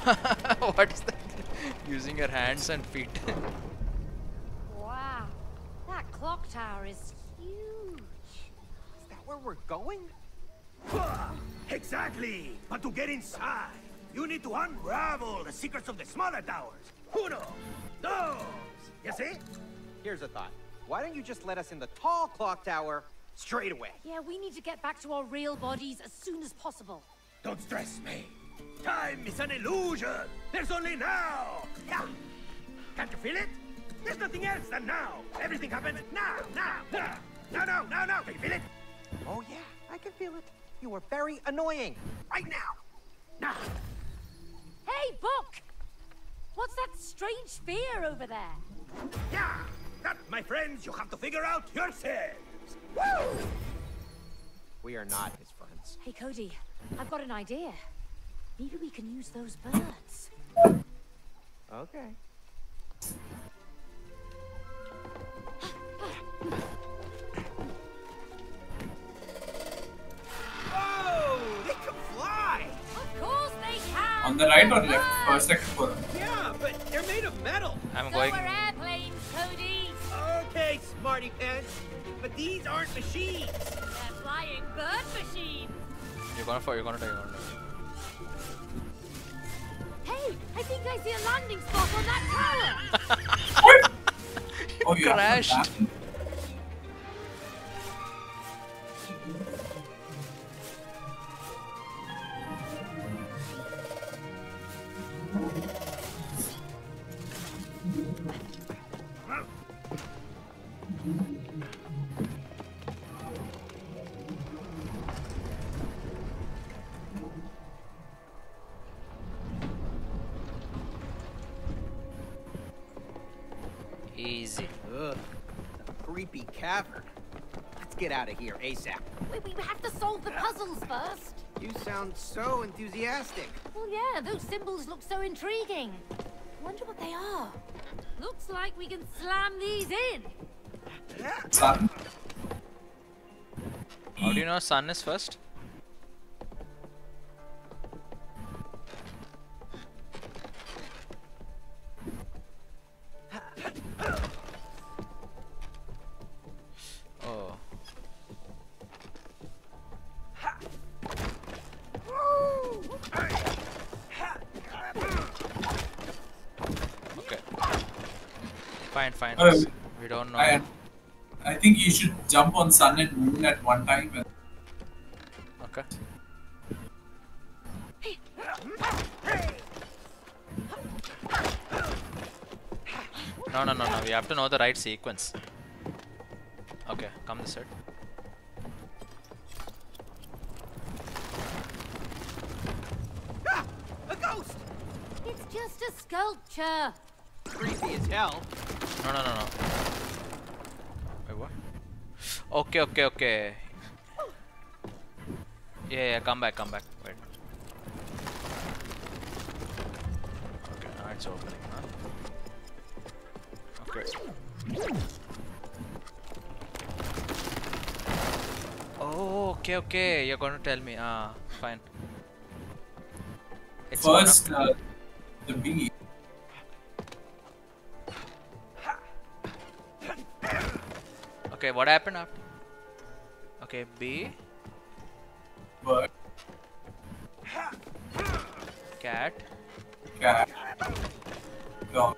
[LAUGHS] what is that? Using your hands and feet. [LAUGHS] Wow, that clock tower is huge. Is that where we're going? Exactly! But to get inside, you need to unravel the secrets of the smaller towers. Uno, dos, you see? Here's a thought. Why don't you just let us in the tall clock tower straight away? Yeah, we need to get back to our real bodies as soon as possible. Don't stress me. Time is an illusion. There's only now. Yeah. Can't you feel it? There's nothing else than now. Everything happens now, now, now. No, no, no, no. Can you feel it? Oh yeah, I can feel it. You are very annoying. Right now. Now. Hey, Book! What's that strange fear over there? Yeah. That, my friends, you have to figure out yourselves. Woo! We are not his friends. Hey, Cody, I've got an idea. Maybe we can use those birds. Okay. On the right or left? First, second, fourth. Yeah, but they're made of metal. I'm So going. are airplanes, Cody! Okay, smarty pants. But these aren't machines. They're flying bird machines! You're gonna fall. You're gonna die. You're gonna die. Hey, I think I see a landing spot on that tower! [LAUGHS] [LAUGHS] Oh, you crashed. Out of here ASAP. Wait, we have to solve the puzzles first! You sound so enthusiastic. Well, yeah, those symbols look so intriguing. I wonder what they are. Looks like we can slam these in. Sun. How do you know sun is first? Okay. Fine, fine. Uh, we don't know. I, I think you should jump on sun and moon at one time. And Okay. No, no, no, no. We have to know the right sequence. Okay, come this side. A ghost! It's just a sculpture. Creepy as hell. No, no, no, no. Wait, what? Okay, okay, okay. Yeah, yeah, come back, come back. Wait. Okay, now it's opening, huh? Okay. Oh, okay, okay. You're gonna tell me. Ah, fine. It's one of- first, uh, the bee. Okay, what happened after? Okay, B, Bird, cat. cat, dog.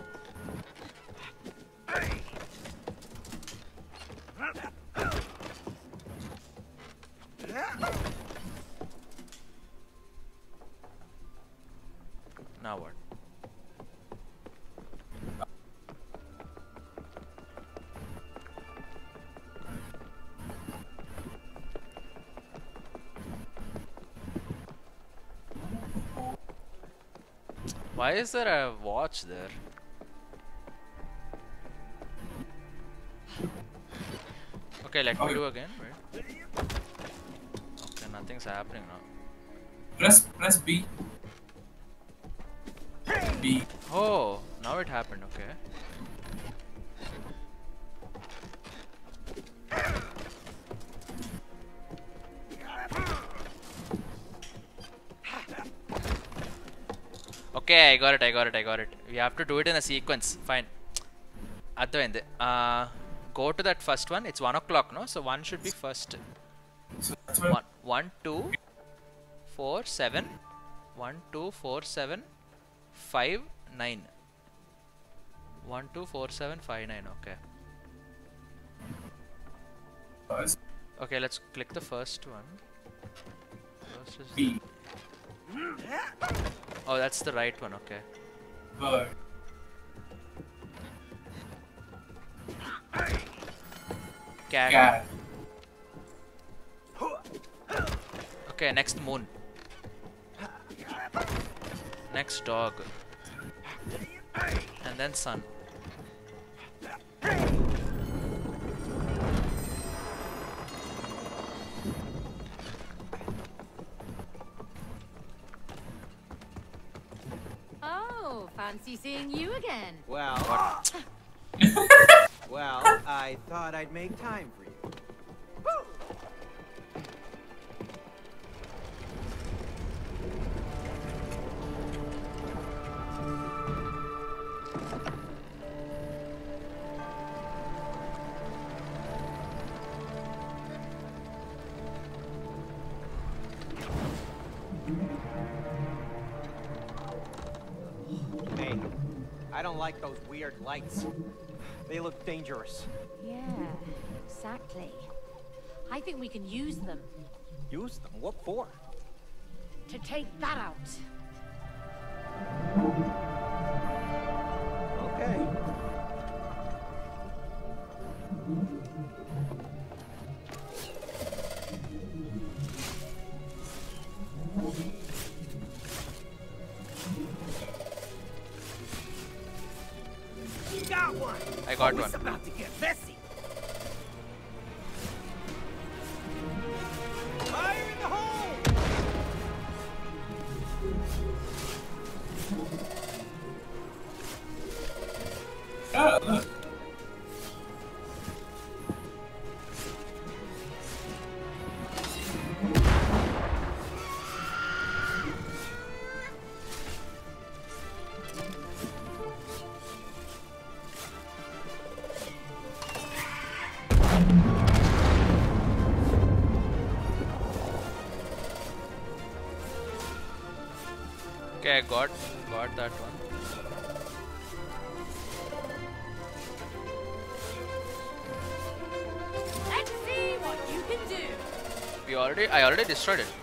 Why is there a watch there? Okay, let me do again. Wait. Okay, nothing's happening now. Press, press B. B. Oh, now it happened. Okay. I got it. I got it. I got it. We have to do it in a sequence. Fine. Advent. Uh, go to that first one. It's one o'clock, no? So one should be first. So that's why One, one, two, four, seven. One, two, four, seven, five, nine. One, two, four, seven, five, nine. Okay. first Okay, let's click the first one. First is B. oh, that's the right one. Okay. Bird. Cat. Cat. Okay, next moon. Next dog. And then sun. Fancy seeing you again. Well. well, I thought I'd make time don't like those weird lights. They look dangerous. Yeah, exactly. I think we can use them Use them? What for? to take that out. Okay, I got got that one. Let's see what you can do. We already I already destroyed it.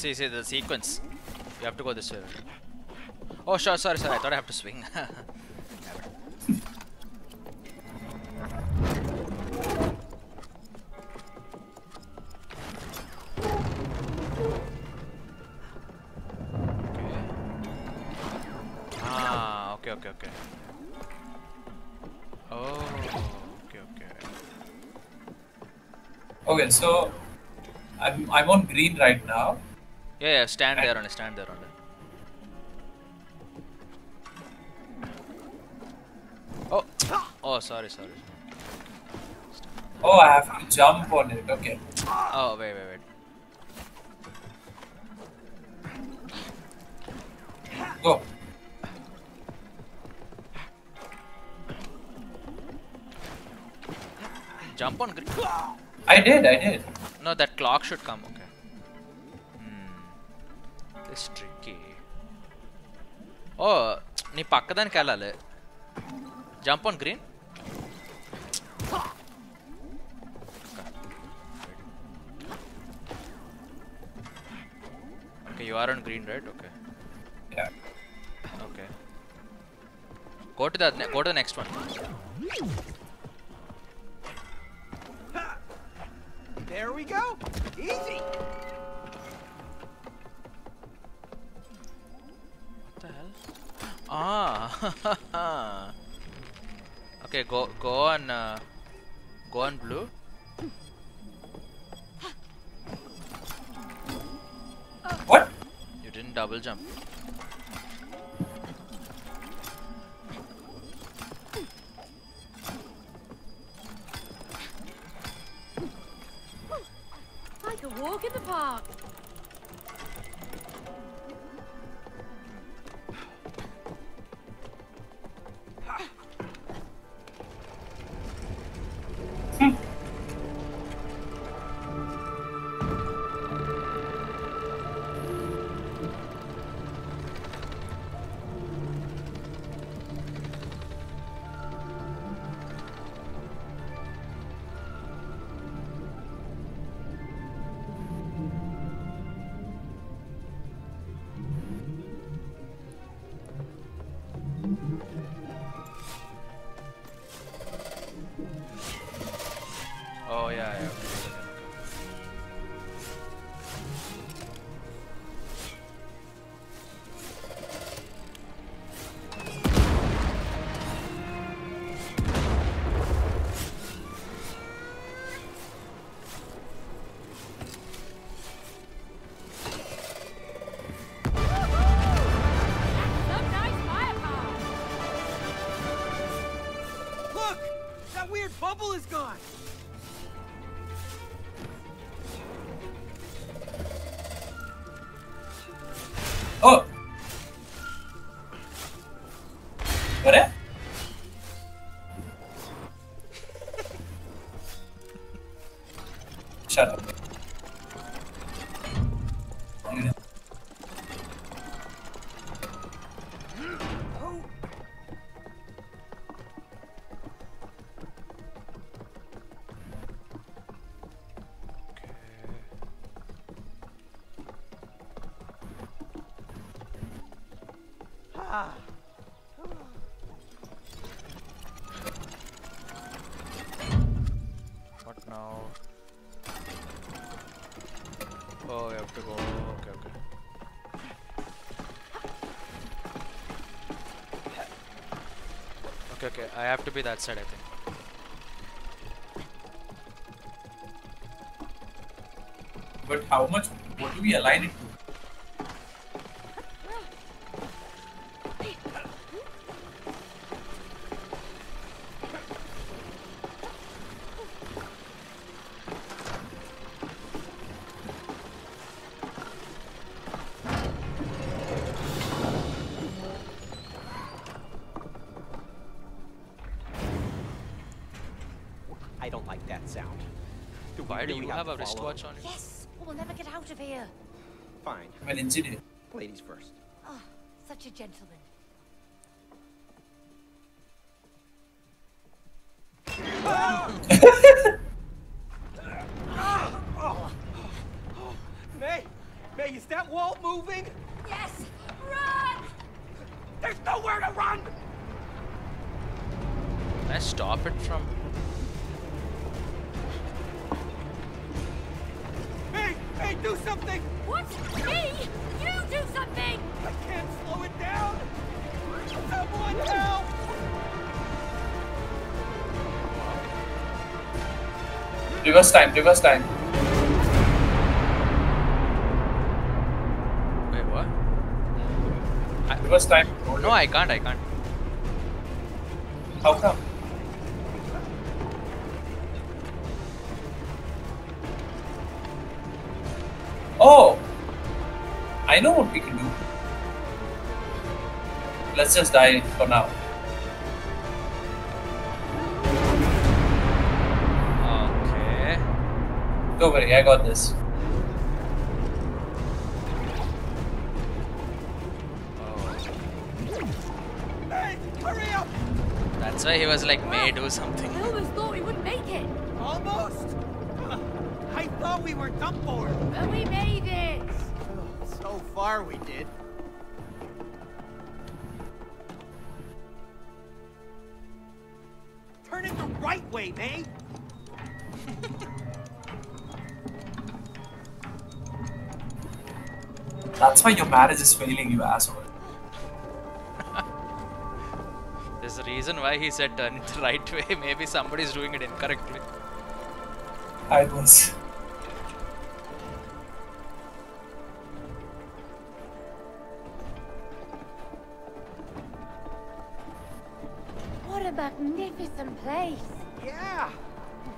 See, see the sequence. You have to go this way. Oh, sure, sorry, sorry. I thought I have to swing. [LAUGHS] Okay. Ah, okay, okay, okay. Oh, okay, okay. okay. So I'm I'm on green right now. Yeah, yeah, stand there on it, stand there on it. Oh, oh, sorry, sorry. Oh, I have to jump on it. Okay. Oh, wait, wait, wait. Go. Jump on green. I did. I did. No, that clock should come. Oh, ಓ ನೀ ಪಕ್ಕದಾನ le? Jump on green. Okay, you are on green, right? Okay. Yeah. Okay. Go to the go to the next one. There we go. Easy. Ah. [LAUGHS] okay, go go on uh, go on blue. What? You didn't double jump. Okay. I have to be that side, I think. But how much? What do we align it sound. Do Why do you have to a wristwatch on you? Yes, we'll never get out of here. Fine. I'm an engineer. Ladies first. Oh, such a gentleman. [LAUGHS] [LAUGHS] Reverse time, reverse time. Wait, what? Reverse time. Oh, no, I can't. I can't. How come? Oh! I know what we can do. Let's just die for now. Don't worry, I got this. May, hurry up! That's why he was like, "May do something." I almost thought we wouldn't make it, Almost. [LAUGHS] I thought we were done for. That's why your marriage is failing, you asshole. [LAUGHS] There's a reason why he said turn it the right way. [LAUGHS] Maybe somebody's doing it incorrectly. I was. What a magnificent place. Yeah.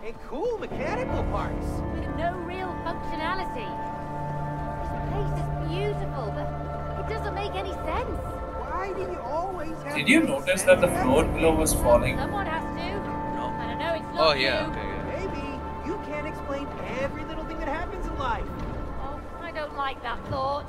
And cool mechanical parts. With no real functionality. This place is beautiful, but it doesn't make any sense. Why do you always have Did you to notice say that the floor below was falling? Someone has to. No. And I know it's Oh not yeah. you. Okay. Yeah. Maybe you can't explain every little thing that happens in life. Oh, I don't like that thought.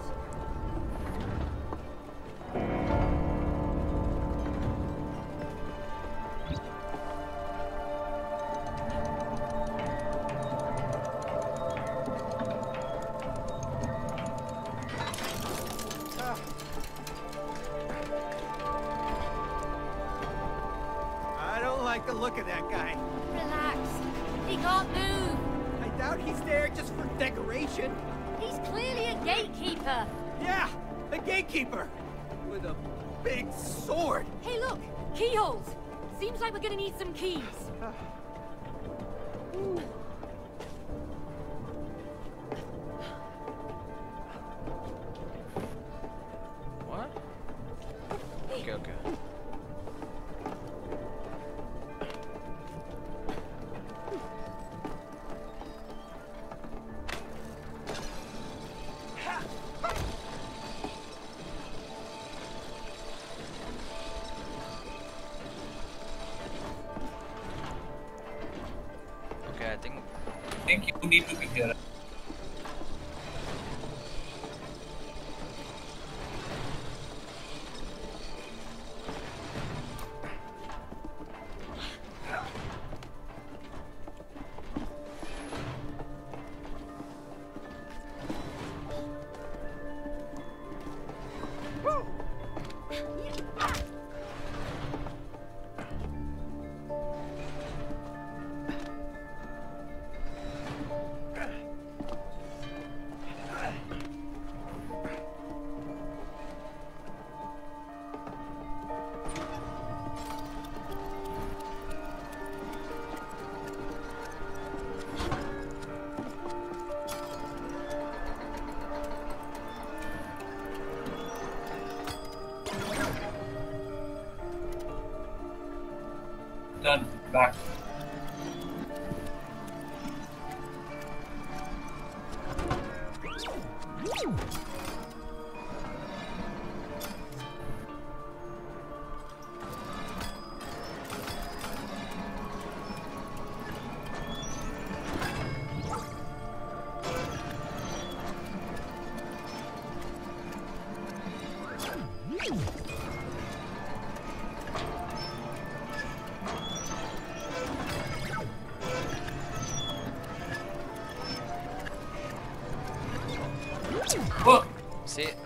Need to be here.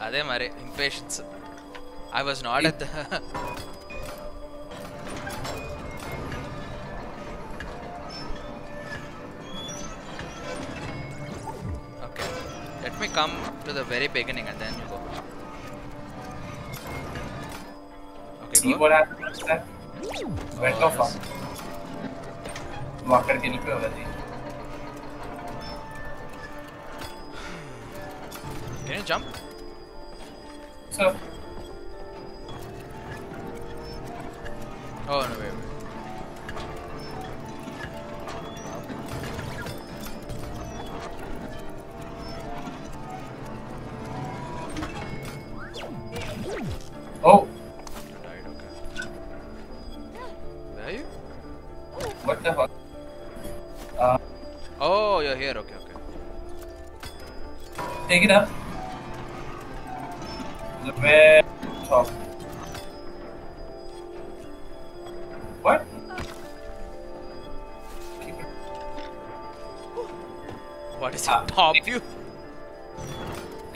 அதே மாதிரி impatience I was not at the Okay let me come to the very beginning and then you go Okay See go. what happens there? Went off Walker Can you jump?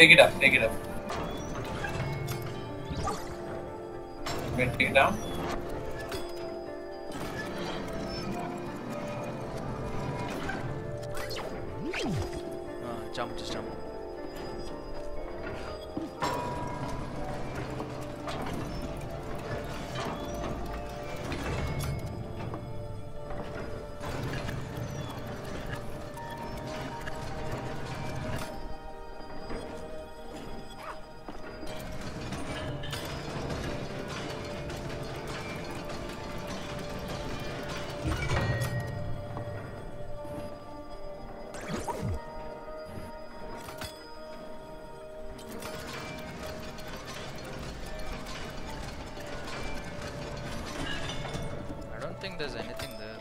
Take it up. Take it up. Wait, take it down. There's anything there.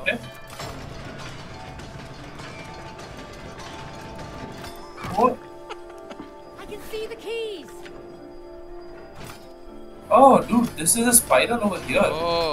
Okay. What? I can see the keys. Oh, dude, this is a spiral over here. Oh,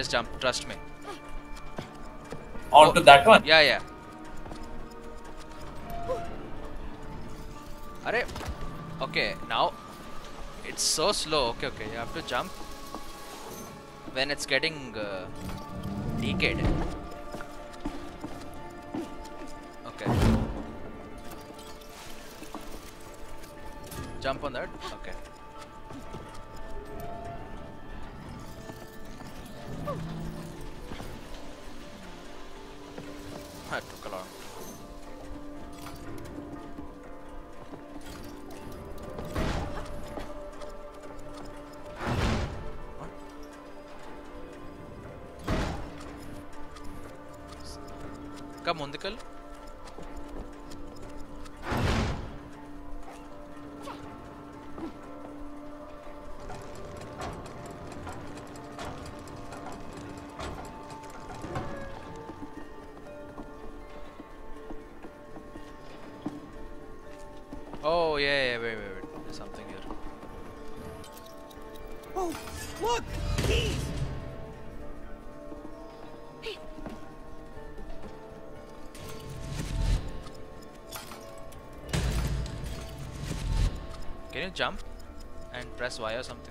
just jump. Trust me. onto that one. Yeah, yeah. Arey. Okay, now it's so slow. Okay, okay. You have to jump when it's getting uh, decayed. ബന്ധുക്കൾ jump and press Y or something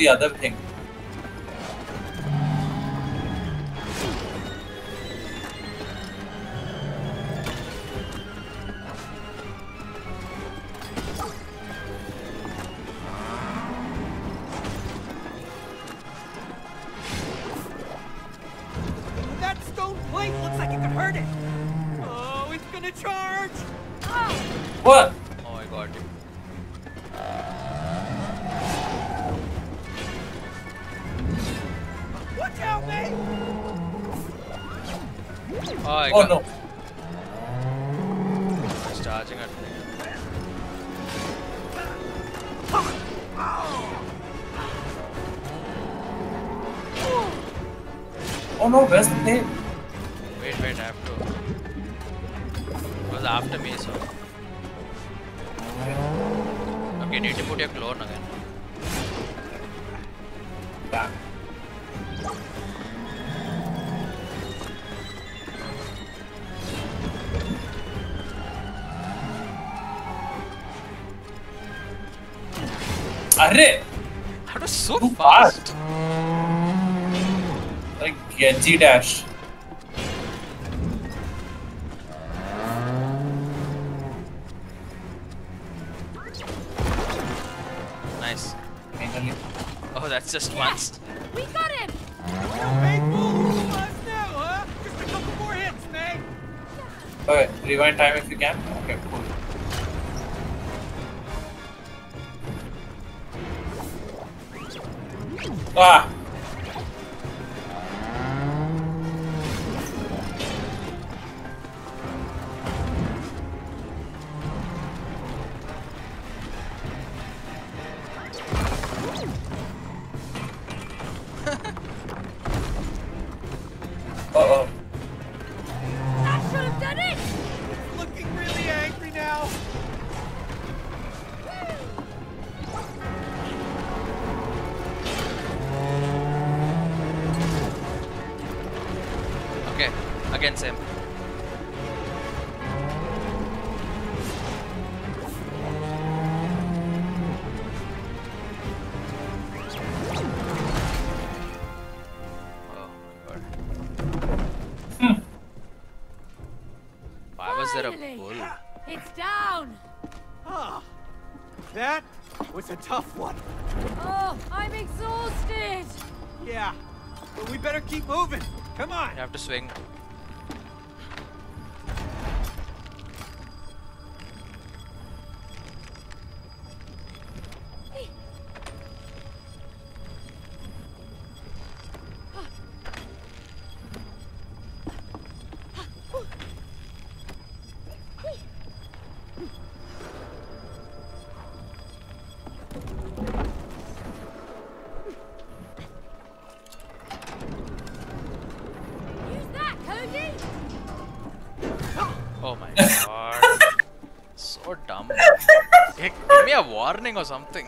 the other thing. Got charging at me. Oh no, where's the plane? Wait, wait, I have to. It was after me, so. Okay, need to put your clone again. Damn. Arre! That was so fast. fast. Like Genji dash. Nice. Oh, that's just yeah. once. We got him! Alright, rewind time if you can. Opa! or something.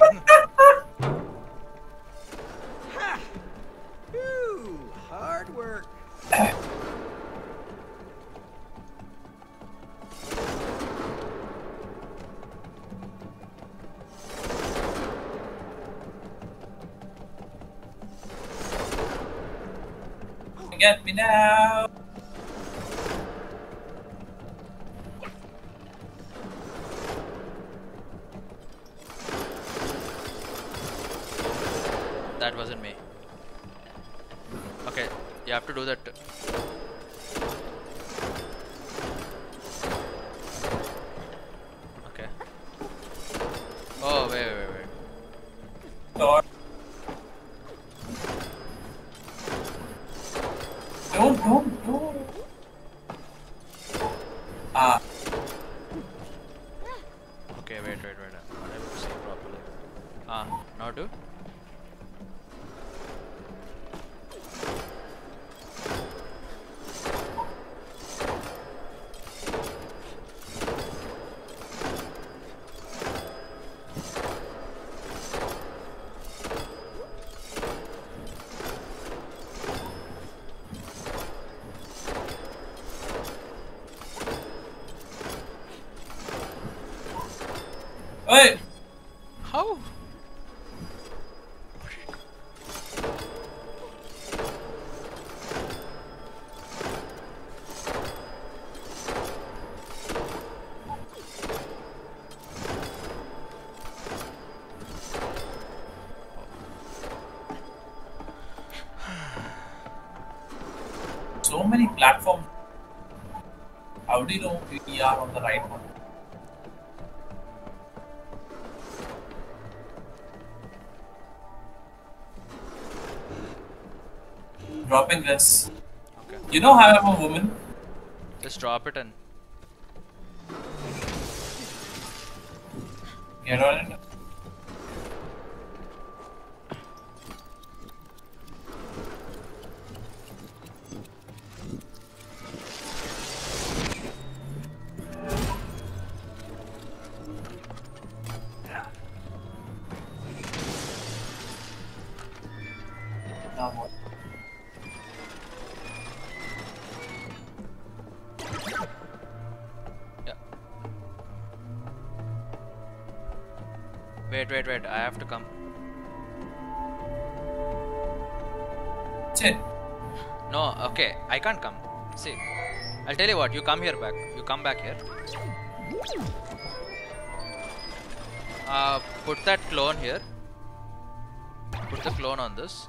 Vamos, vamos. You know how I'm a woman. Just drop it and can't come. See. I'll tell you what, you come here back. You come back here. Uh, put that clone here. Put the clone on this.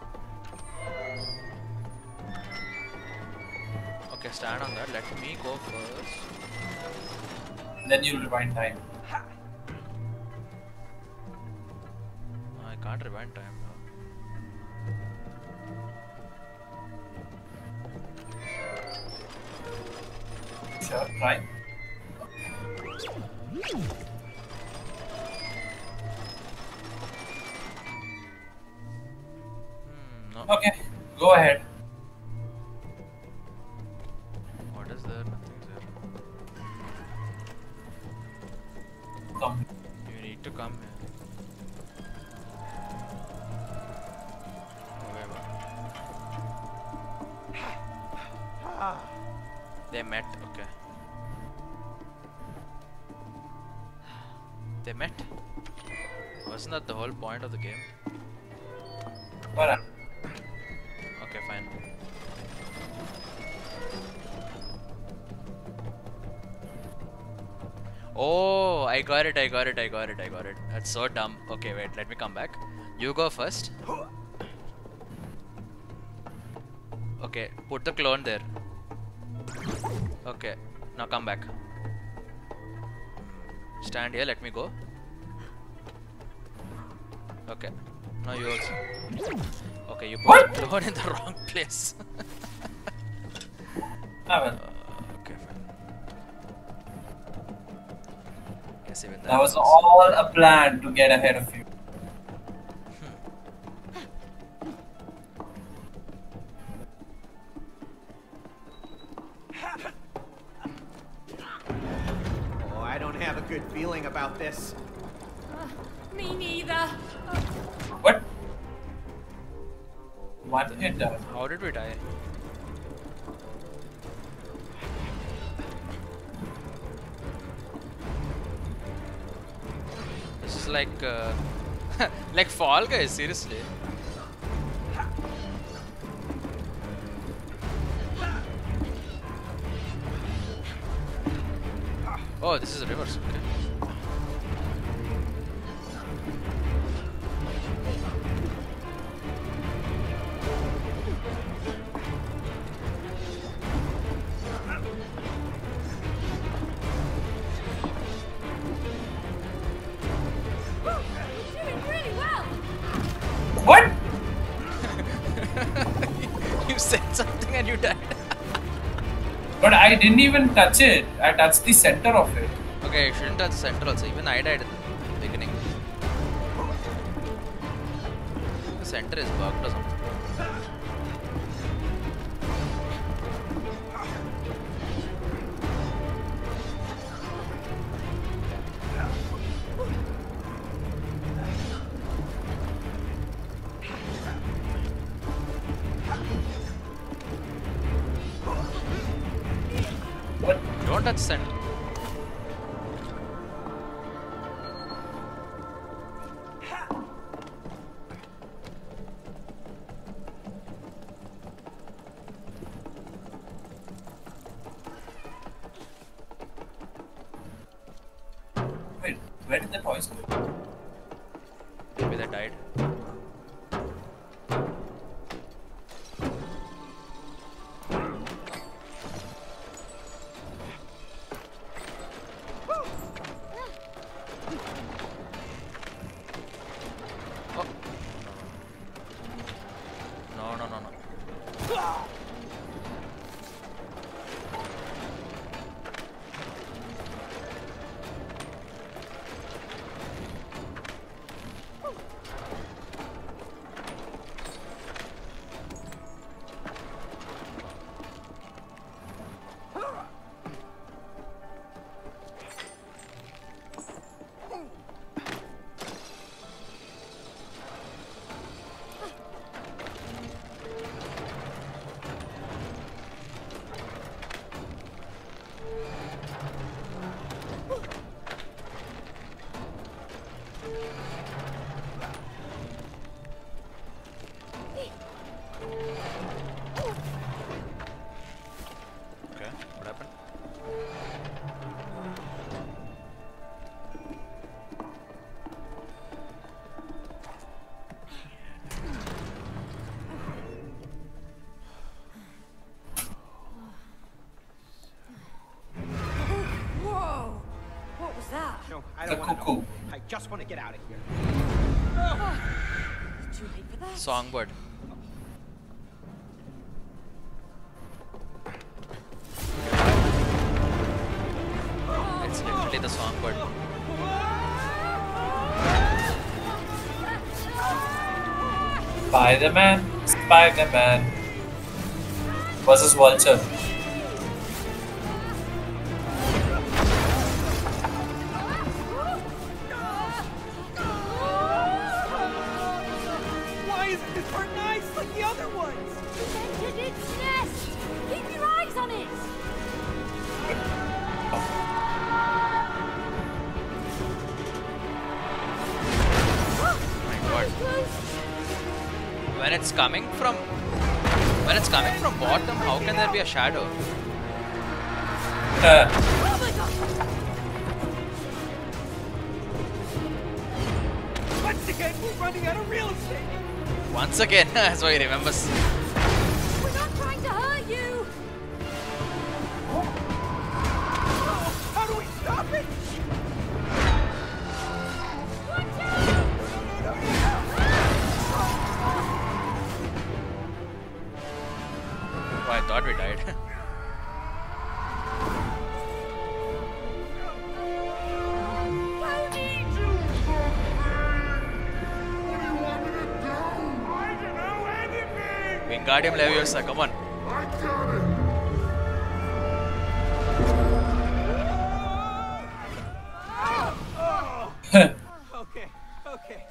Okay, stand on that. Let me go first. Then you rewind time. Point of the game? Alright. Okay, fine. Oh, I got it, I got it, I got it, I got it. That's so dumb. Okay, wait, let me come back. You go first. Okay, put the clone there. Okay, now come back. Stand here, let me go. Okay, now you also. Okay, you put the clone in the wrong place. Ah, well, Uh, okay, fine. Guess even that was all a plan to get ahead of you. Oh, I don't have a good feeling about this. Like Fall Guys, seriously. Oh, this is a reverse. Didn't even touch it. I touched the center of it. Okay, you shouldn't touch the center also. Even I died in the beginning. The center is bugged or something. The cuckoo. I just want to get out of here. Too late for that. Songbird. It's literally the songbird. Spider-Man, Spider-Man versus Vulture. Shadow? Uh, Oh my! Once again, we're running out of real estate. Once again, [LAUGHS] that's why he remembers. Wingardium Leviosa, come on. [LAUGHS] Okay, okay.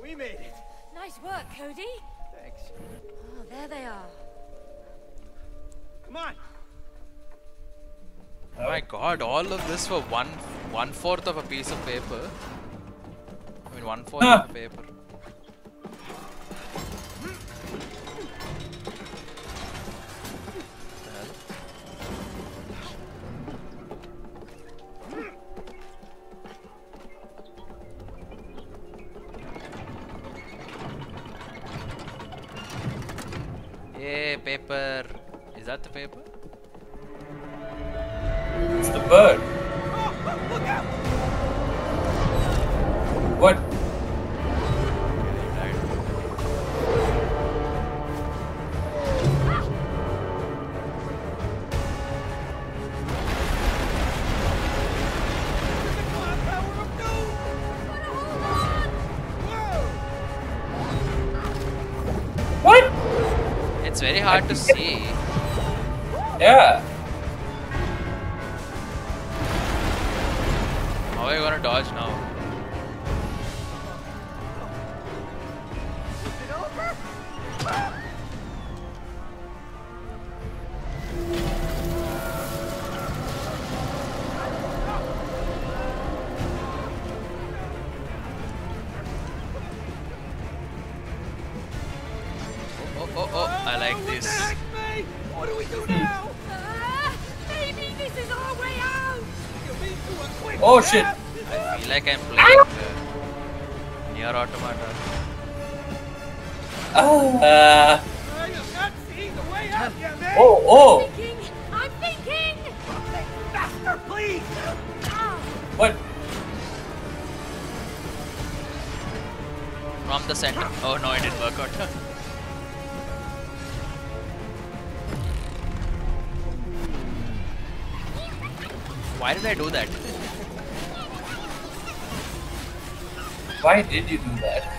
We made it. Nice work, Cody. Thanks. Oh, there they are. Come on. Oh my god, all of this for one one fourth of a piece of paper. I mean one fourth Huh. It's to see. Seeing the way out yet, May! oh, oh. Thinking! I'm thinking! Faster, please! Ah, What? From the center. Oh no, it didn't work out. [LAUGHS] Why did I do that? Why did you do that?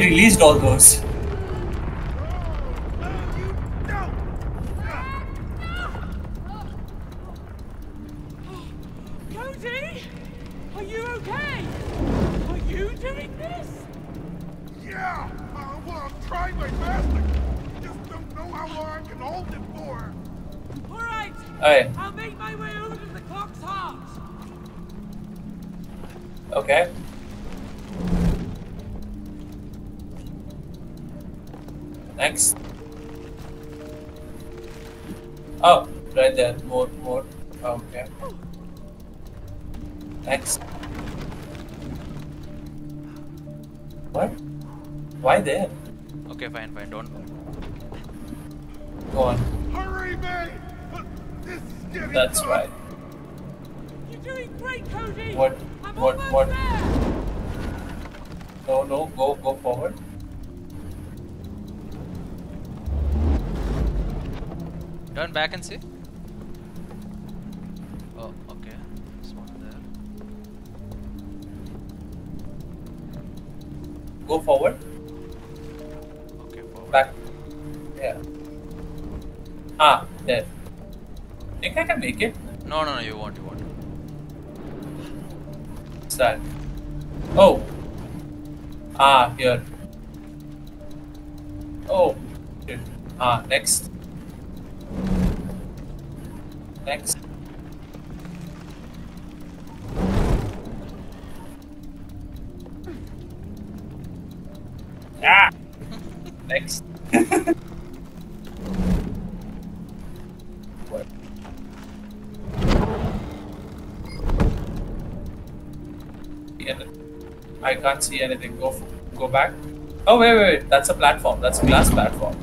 We released all those. Fine, fine. Don't. Go on. Hurry, me! This is getting That's tough. right. You're doing great, Cody! What? I'm What? What? there! No, no. Go, go forward. Turn back and see. Think I can make it? No, no, no. You won't. You won't. What's that? Oh. Ah, here. Oh. Shit. Ah, next. Next. Ah! [LAUGHS] Next. [LAUGHS] Yeah, I can't see anything. Go, go back. Oh wait, wait, wait. That's a platform. That's a glass platform.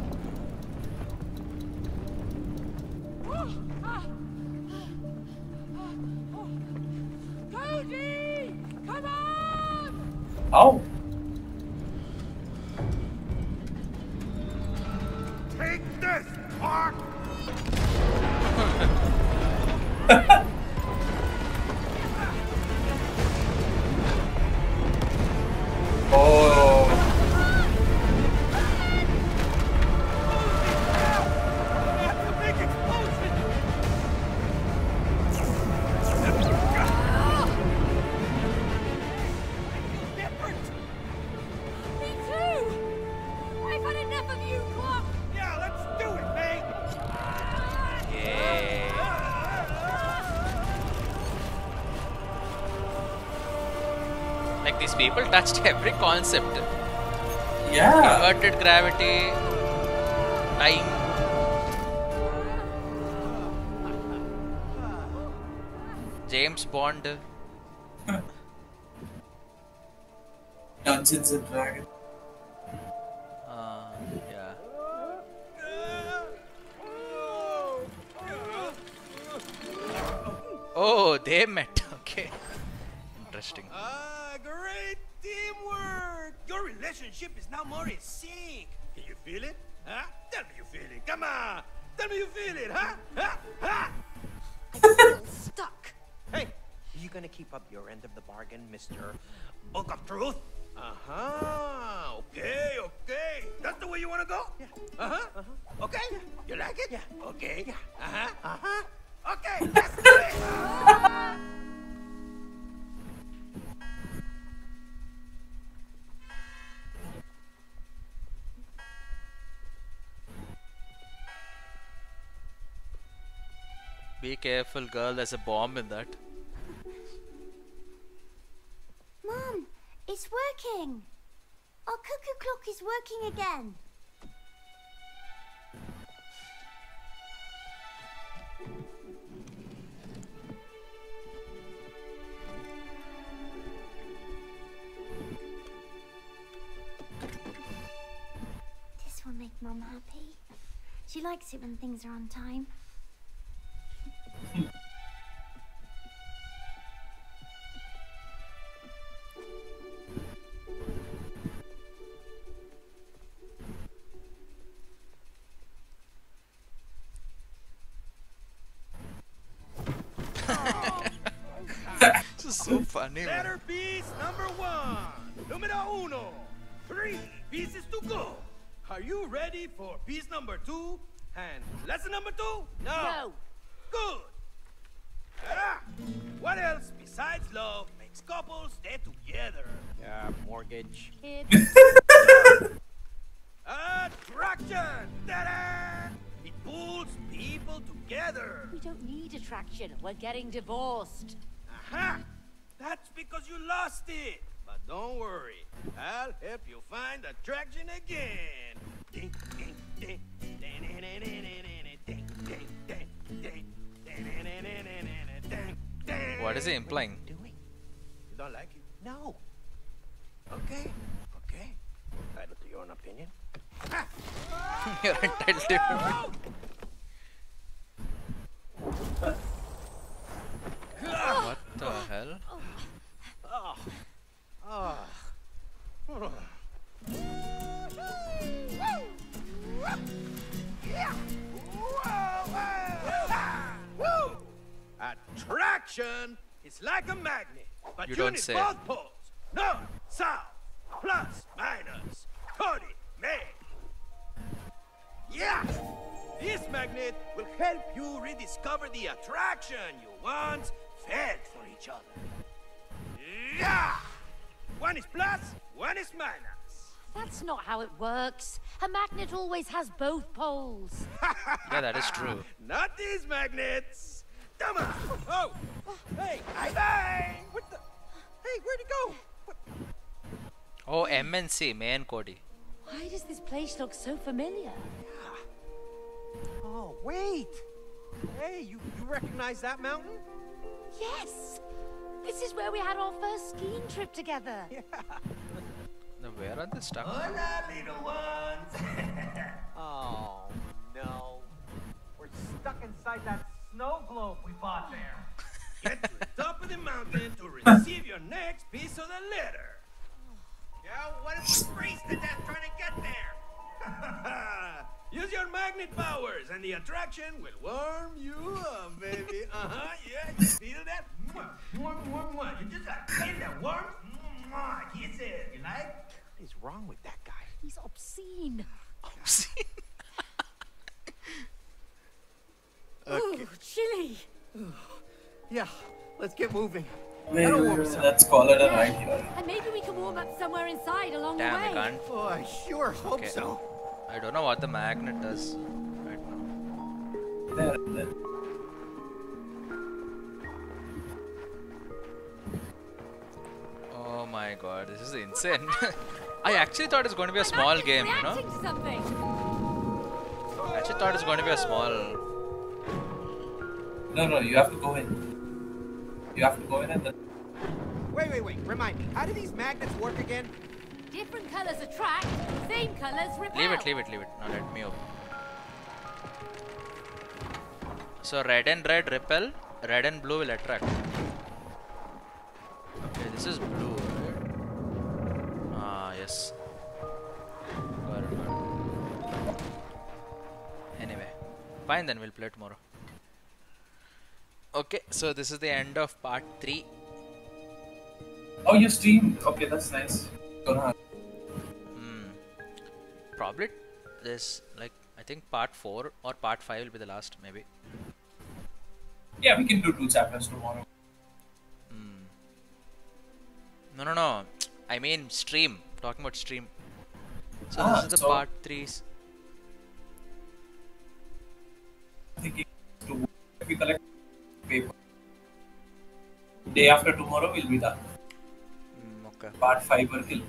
Touched every concept. Yeah. Inverted gravity, time. James Bond. [LAUGHS] Dungeons and Dragons. There's a bomb in that. Mom, it's working. Our cuckoo clock is working again. This will make Mom happy. She likes it when things are on time. This is so funny, man. Letter piece number one. Numero uno. three pieces to go. Are you ready for piece number two and lesson number two? No. No. Good. Ah, what else besides love makes couples stay together? Yeah, mortgage. Kid. [LAUGHS] Attraction! Ta-da! It pulls people together. We don't need attraction. We're getting divorced. Aha! That's because you lost it. But don't worry, I'll help you find attraction again. What is he implying? What doing? You don't like it? No. Okay. Okay. Entitled to your own opinion. You're entitled to your is like a magnet, but You you, don't need say. both poles. North, south, plus, minus, Cody, make. Yeah! This magnet will help you rediscover the attraction you once felt for each other. Yeah! One is plus, one is minus. That's not how it works. A magnet always has both poles. [LAUGHS] Yeah, that is true. [LAUGHS] Not these magnets. Come. Oh, hey, I bang. What the? Hey, where'd he go? What? Oh, MNC, man Cody. Why does this place look so familiar? Oh, wait! Hey, you, you recognize that mountain? Yes! This is where we had our first skiing trip together. [LAUGHS] Yeah. Now, where are they stuck? Hola, little ones. [LAUGHS] Oh, no. We're stuck inside that snow globe we bought there. Get to the top of the mountain to receive your next piece of the letter. Yeah, what if we freeze to death trying to get there? [LAUGHS] Use your magnet powers, and the attraction will warm you up, baby. [LAUGHS] Uh huh. Yeah, you feel that? Mwah, mwah, mwah, mwah. You just got feel that warmth. Mwah, kiss it. You like? What is wrong with that guy? He's obscene. obscene. Ooh, chilly. Yeah, let's get moving. Wait, I don't wait, want wait, to- let's call it a ride here. And maybe we can warm up somewhere inside along Damn, the we way. can't. Oh, I sure hope Okay. so. I don't know what the magnet does right now. There, there. Oh my god, this is insane. [LAUGHS] I actually thought it's going to be a small game, you know? Reacting to something. I actually thought it's going to be a small. No, no, you have to go in. You have to go in and then. Wait, wait, wait. Remind me, how do these magnets work again? Different colors attract, same colors repel. Leave it, leave it, leave it. Now let me open. So red and red repel, red and blue will attract. Okay, this is blue, right? Ah, yes. Got it, got it. Anyway, fine then, we'll play tomorrow. Okay, so this is the end of part 3. Oh, you streamed. Okay, that's nice. Hmm. Probably this, like, I think part 4 or part 5 will be the last, maybe. Yeah, we can do two chapters tomorrow. Hmm. No, no, no. I mean stream. Talking about stream. So Ah, this is the so- part threes. thinking to if we collect paper. Day after tomorrow, will be done. Mm, okay. Part 5 will kill.